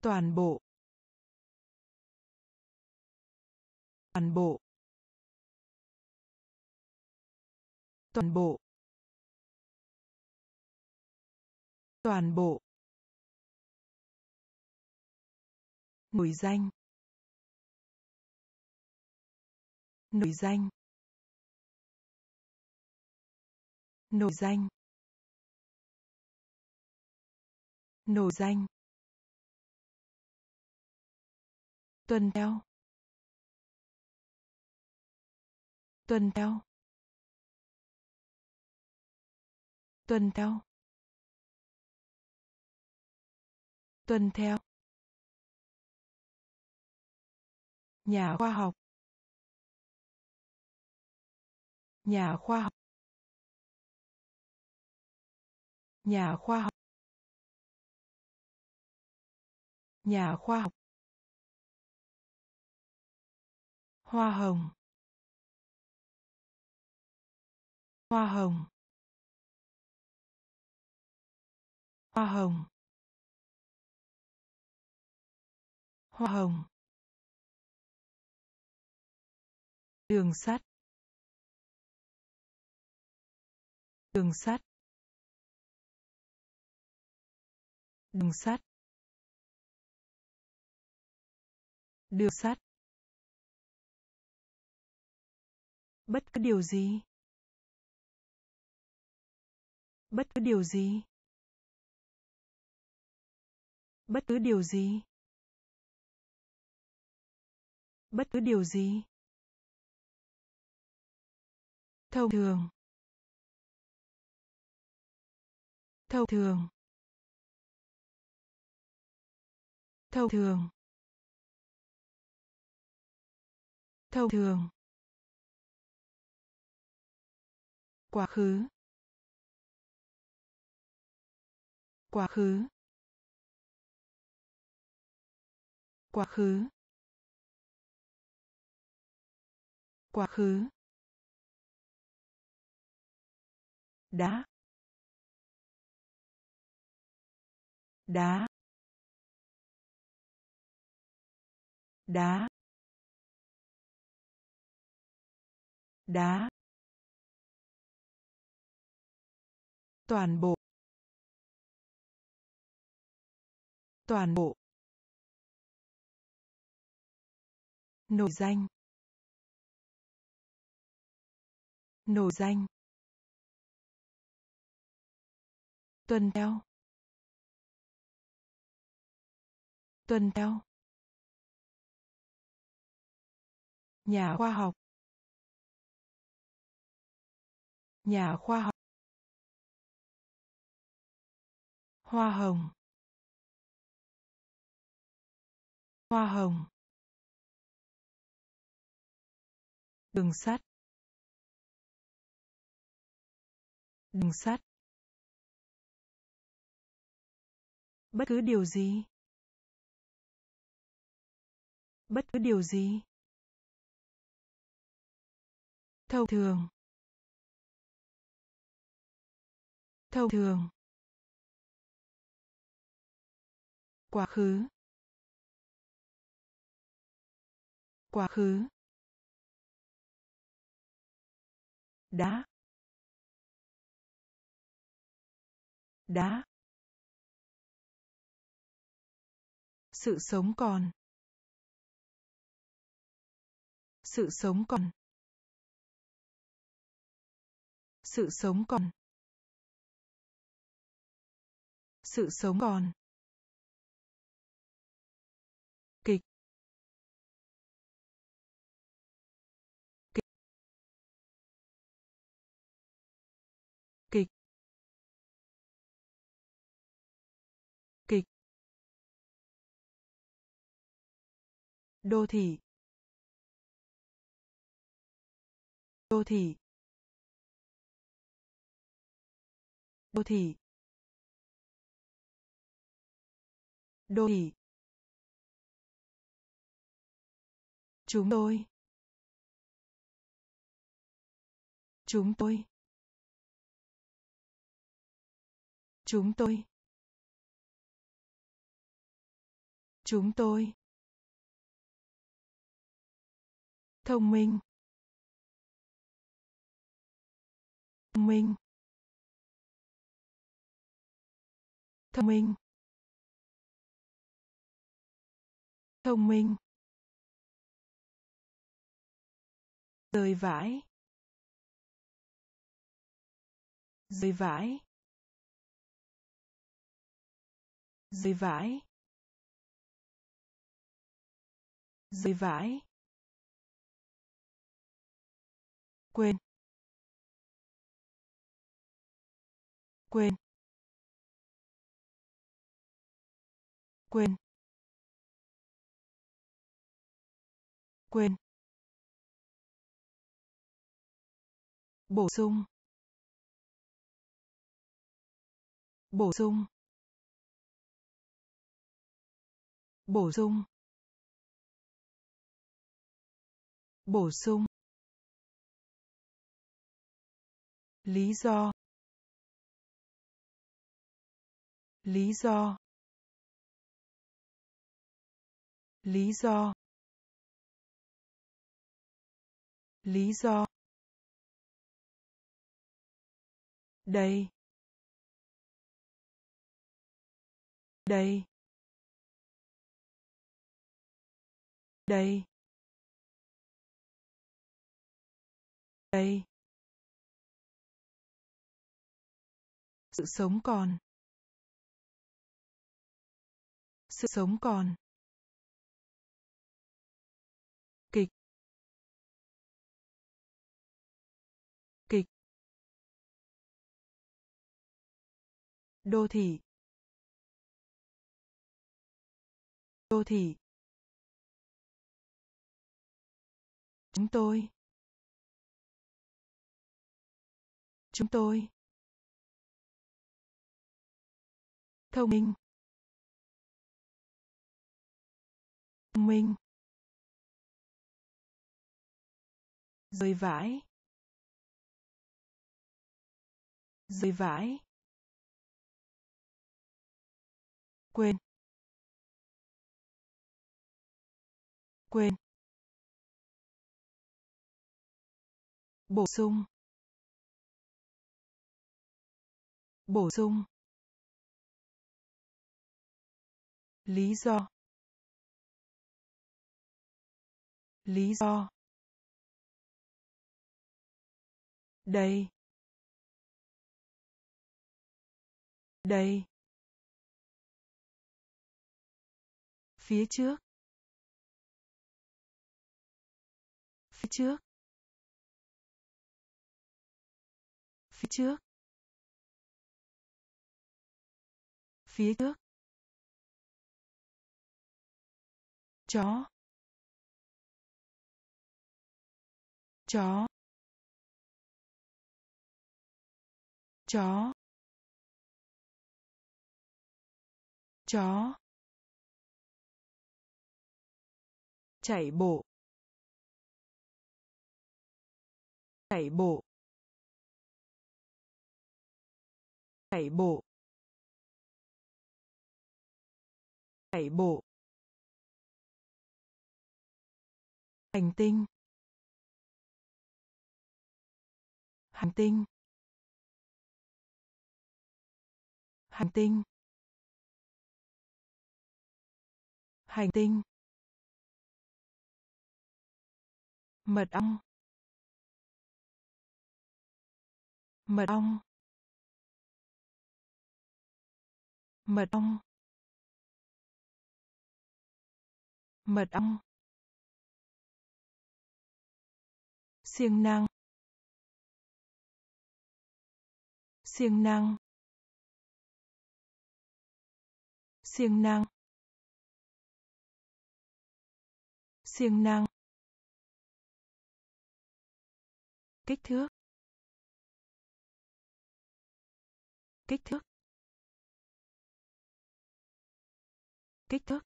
Toàn bộ. Toàn bộ. Toàn bộ. Toàn bộ. Nổi danh. Nổi danh. Nổi danh. Nổi danh. Tuần theo. Tuần theo. Tuần theo. Tuần theo. Nhà khoa học. Nhà khoa học. Nhà khoa học. Nhà khoa học. Hoa hồng. Hoa hồng. Hoa hồng. Hoa hồng. Đường sắt. Đường sắt. Đường sắt. Đường sắt. Bất cứ điều gì. Bất cứ điều gì. Bất cứ điều gì. Bất cứ điều gì thông thường. Thông thường. Thông thường. Thông thường. Quá khứ. Quá khứ. Quá khứ. Quá khứ. Đá. Đá. Đá. Đá. Toàn bộ. Toàn bộ. Nổi danh. Nổi danh. Tuần theo. Tuần theo. Nhà khoa học. Nhà khoa học. Hoa hồng. Hoa hồng. Đường sắt. Đường sắt. Bất cứ điều gì. Bất cứ điều gì. Thông thường. Thông thường. Quá khứ. Quá khứ. Đá đá sự sống còn. Sự sống còn. Sự sống còn. Sự sống còn. Đô thị. Đô thị. Đô thị. Đô thị. Chúng tôi. Chúng tôi. Chúng tôi. Chúng tôi. Thông minh. Thông minh. Thông minh. Thông minh. Rời vãi. Rời vãi. Rời vãi. Rời vãi. Quên. Quên. Quên. Quên. Bổ sung. Bổ sung. Bổ sung. Bổ sung. Lý do. Lý do. Lý do. Lý do. Đây. Đây. Đây. Đây. Sự sống còn. Sự sống còn. Kịch. Kịch. Đô thị. Đô thị. Chúng tôi. Chúng tôi. Thông minh. Thông minh. Rơi vãi. Rơi vãi. Quên. Quên. Bổ sung. Bổ sung. Lý do. Lý do. Đây. Đây. Phía trước. Phía trước. Phía trước. Phía trước. Chó. Chó. Chó. Chó. Chạy bộ. Chạy bộ. Chạy bộ. Chạy bộ. Hành tinh. Hành tinh. Hành tinh. Hành tinh. Mật ong. Mật ong. Mật ong. Mật ong. Siêng năng. Siêng năng. Siêng năng. Siêng năng. Kích thước. Kích thước. Kích thước.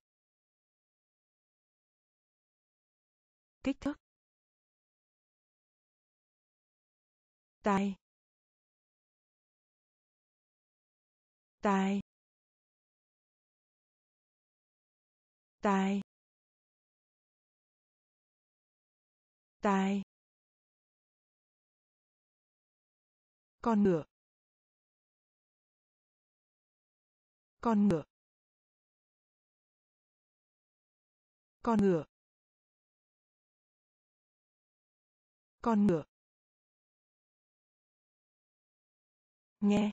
Kích thước. Tai. Tai. Tai. Tai. Con ngựa. Con ngựa. Con ngựa. Con ngựa. Nghe.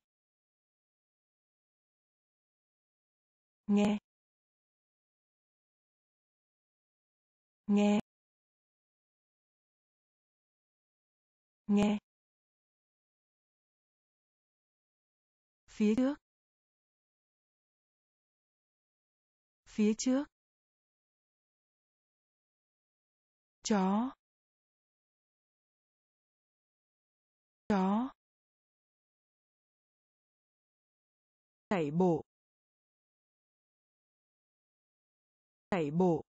Nghe. Nghe. Nghe. Phía trước. Phía trước. Chó. Chó. Chạy bộ. Chạy bộ.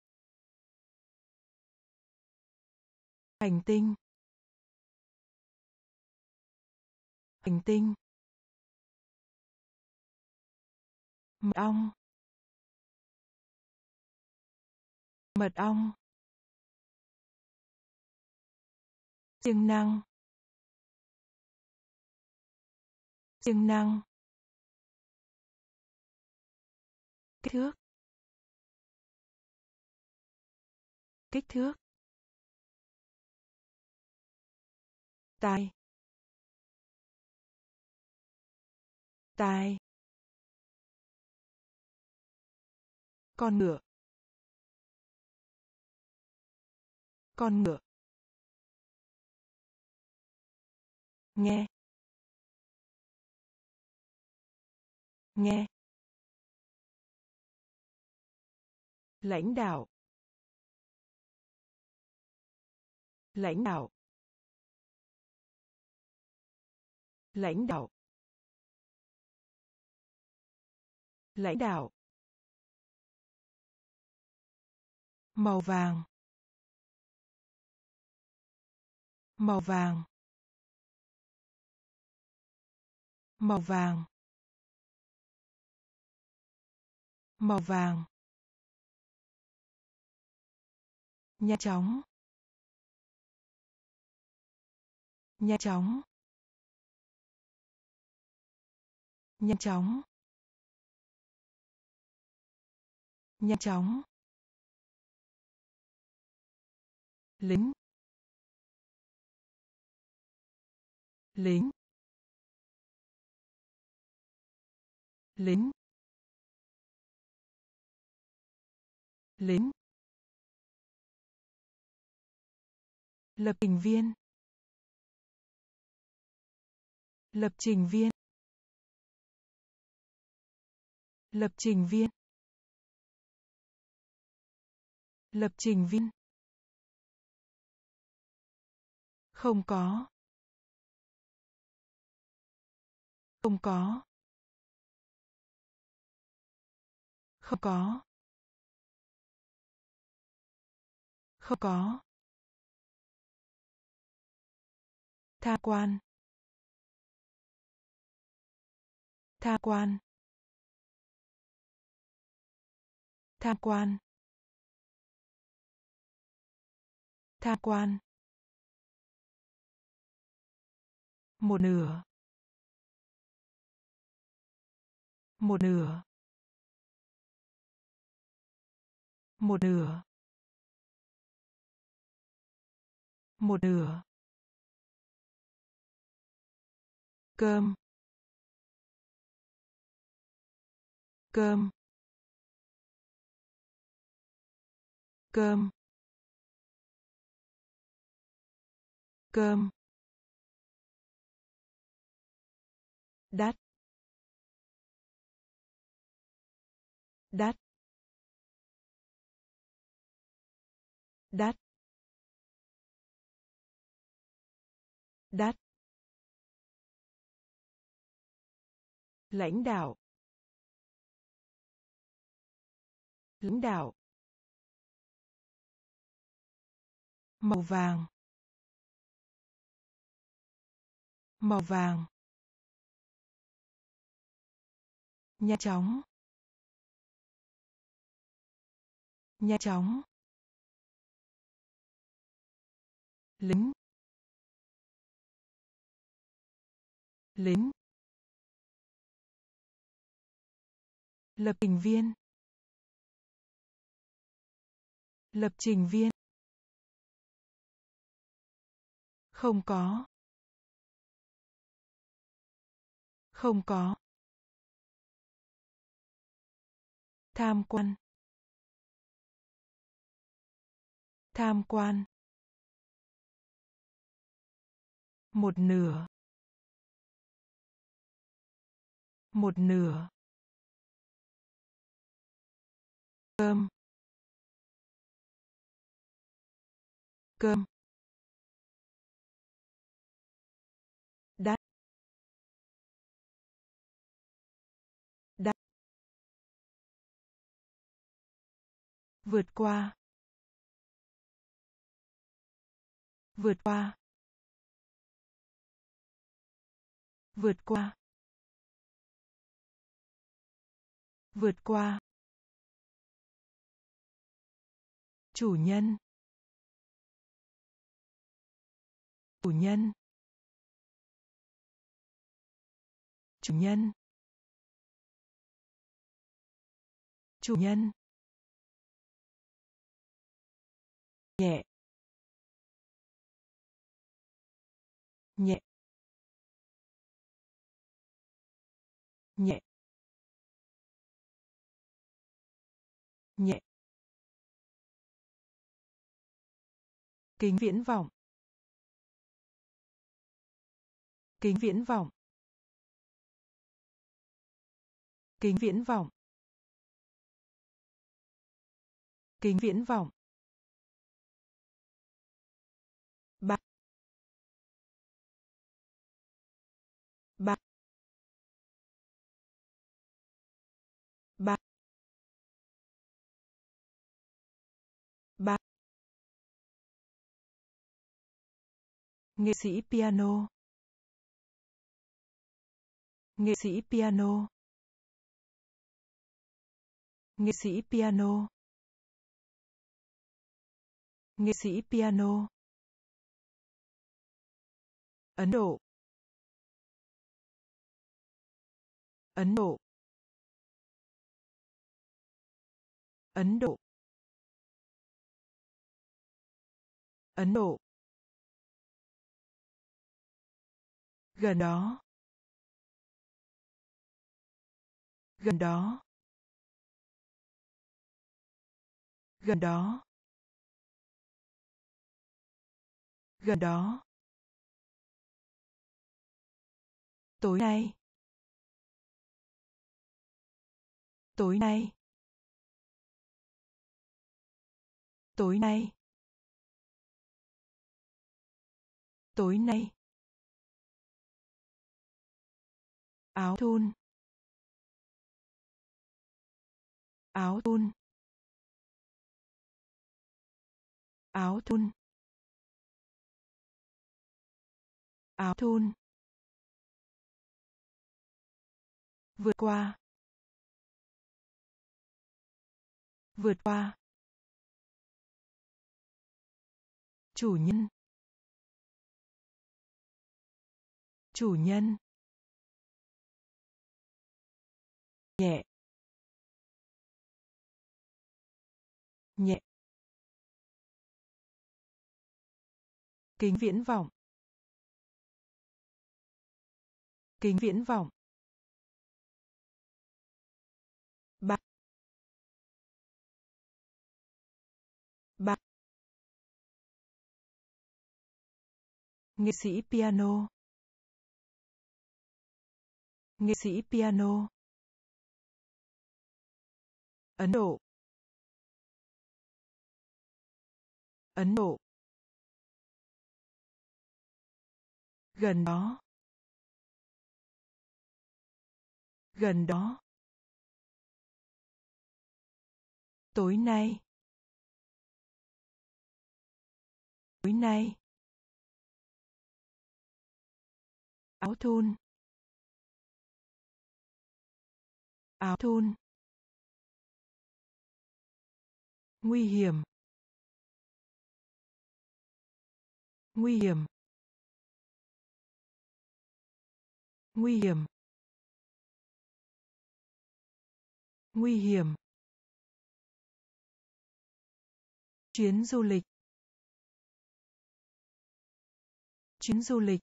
Hành tinh. Hành tinh. Mật ong. Mật ong. Siêng năng. Siêng năng. Kích thước. Kích thước. Tai tai con ngựa. Con ngựa. Nghe. Nghe. Lãnh đạo. Lãnh đạo. Lãnh đạo. Lãnh đạo. Màu vàng. Màu vàng. Màu vàng. Màu vàng. Nhanh chóng. Nhanh chóng. Nhanh chóng. Nhanh chóng. Lính. Lính. Lính. Lính. Lập trình viên. Lập trình viên. Lập trình viên. Lập trình viên. Không có. Không có. Không có. Không có. Tha quan. Tha quan. Tha quan. Tha quan. Một nửa. Một nửa. Một nửa. Một nửa. Cơm. Cơm. Cơm. Cơm. Đắt. Đắt. Đắt. Đắt. Lãnh đạo lãnh đạo màu vàng màu vàng nhanh chóng nhanh chóng lính lính lập trình viên. Lập trình viên. Không có. Không có. Tham quan. Tham quan. Một nửa. Một nửa. Cơm. Cơm. Đắt đắt vượt qua. Vượt qua. Vượt qua. Vượt qua. Chủ nhân. Chủ nhân. Chủ nhân. Chủ nhân. Nhẹ. Nhẹ. Nhẹ. Nhẹ. Kính viễn vọng. Kính viễn vọng. Kính viễn vọng. Kính viễn vọng. Ba. Ba. Ba. Nghệ sĩ piano. Nghệ sĩ piano. Nghệ sĩ piano. Nghệ sĩ piano. Ấn Độ. Ấn Độ. Ấn Độ. Ấn Độ. Gần đó. Gần đó. Gần đó. Gần đó. Tối nay. Tối nay. Tối nay. Tối nay. Áo thun. Áo thun. Áo thun. Áo thun. Vượt qua. Vượt qua. Chủ nhân. Chủ nhân. Nhẹ. Nhẹ. Kính viễn vọng. Kính viễn vọng. Ba. Ba. Nghệ sĩ piano. Nghệ sĩ piano. Ấn Độ. Ấn Độ. Gần đó. Gần đó. Tối nay. Tối nay. Áo thun. Áo thun. Nguy hiểm. Nguy hiểm. Nguy hiểm. Nguy hiểm. Chuyến du lịch. Chuyến du lịch.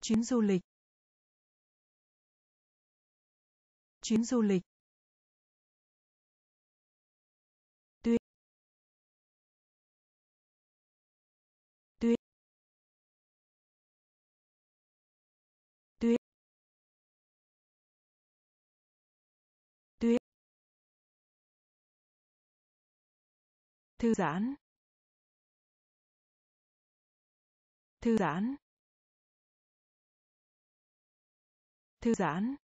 Chuyến du lịch. Chuyến du lịch. Thư giãn. Thư giãn. Thư giãn.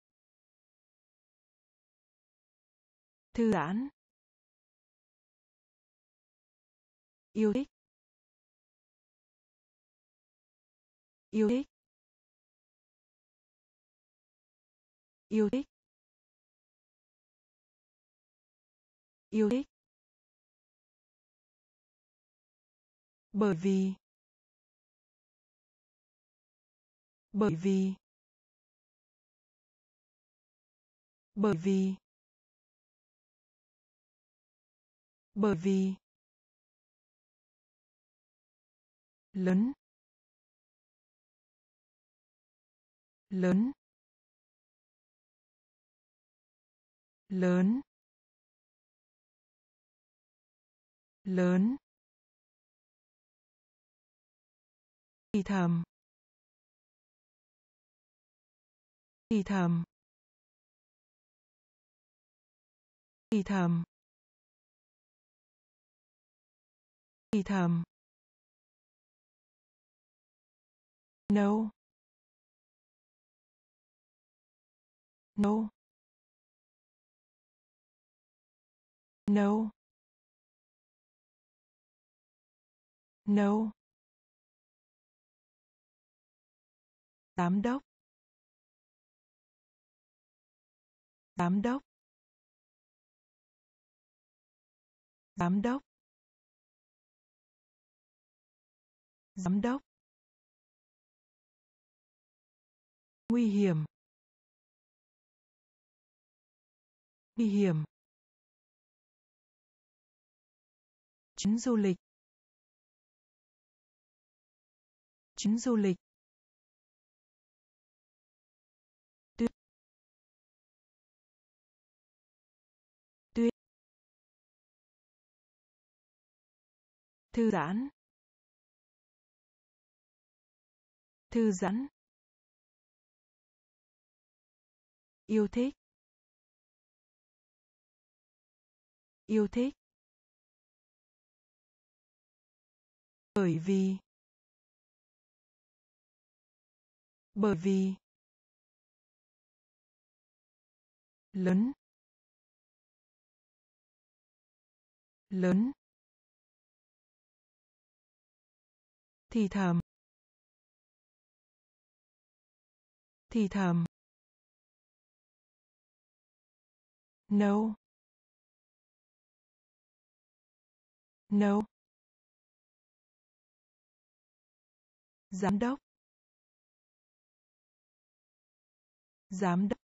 Thư giãn. Yêu thích. Yêu thích. Yêu thích. Yêu thích. Bởi vì bởi vì bởi vì bởi vì lớn lớn lớn lớn. Thì thầm thì thầm thì thầm thì thầm no. No. No. No giám đốc. Giám đốc. Giám đốc. Giám đốc. Nguy hiểm. Nguy hiểm. Chuyến du lịch. Chuyến du lịch. Thư giãn. Thư giãn. Yêu thích. Yêu thích. Bởi vì. Bởi vì. Lớn. Lớn. Thì thầm. Thì thầm. No. No. Giám đốc. Giám đốc.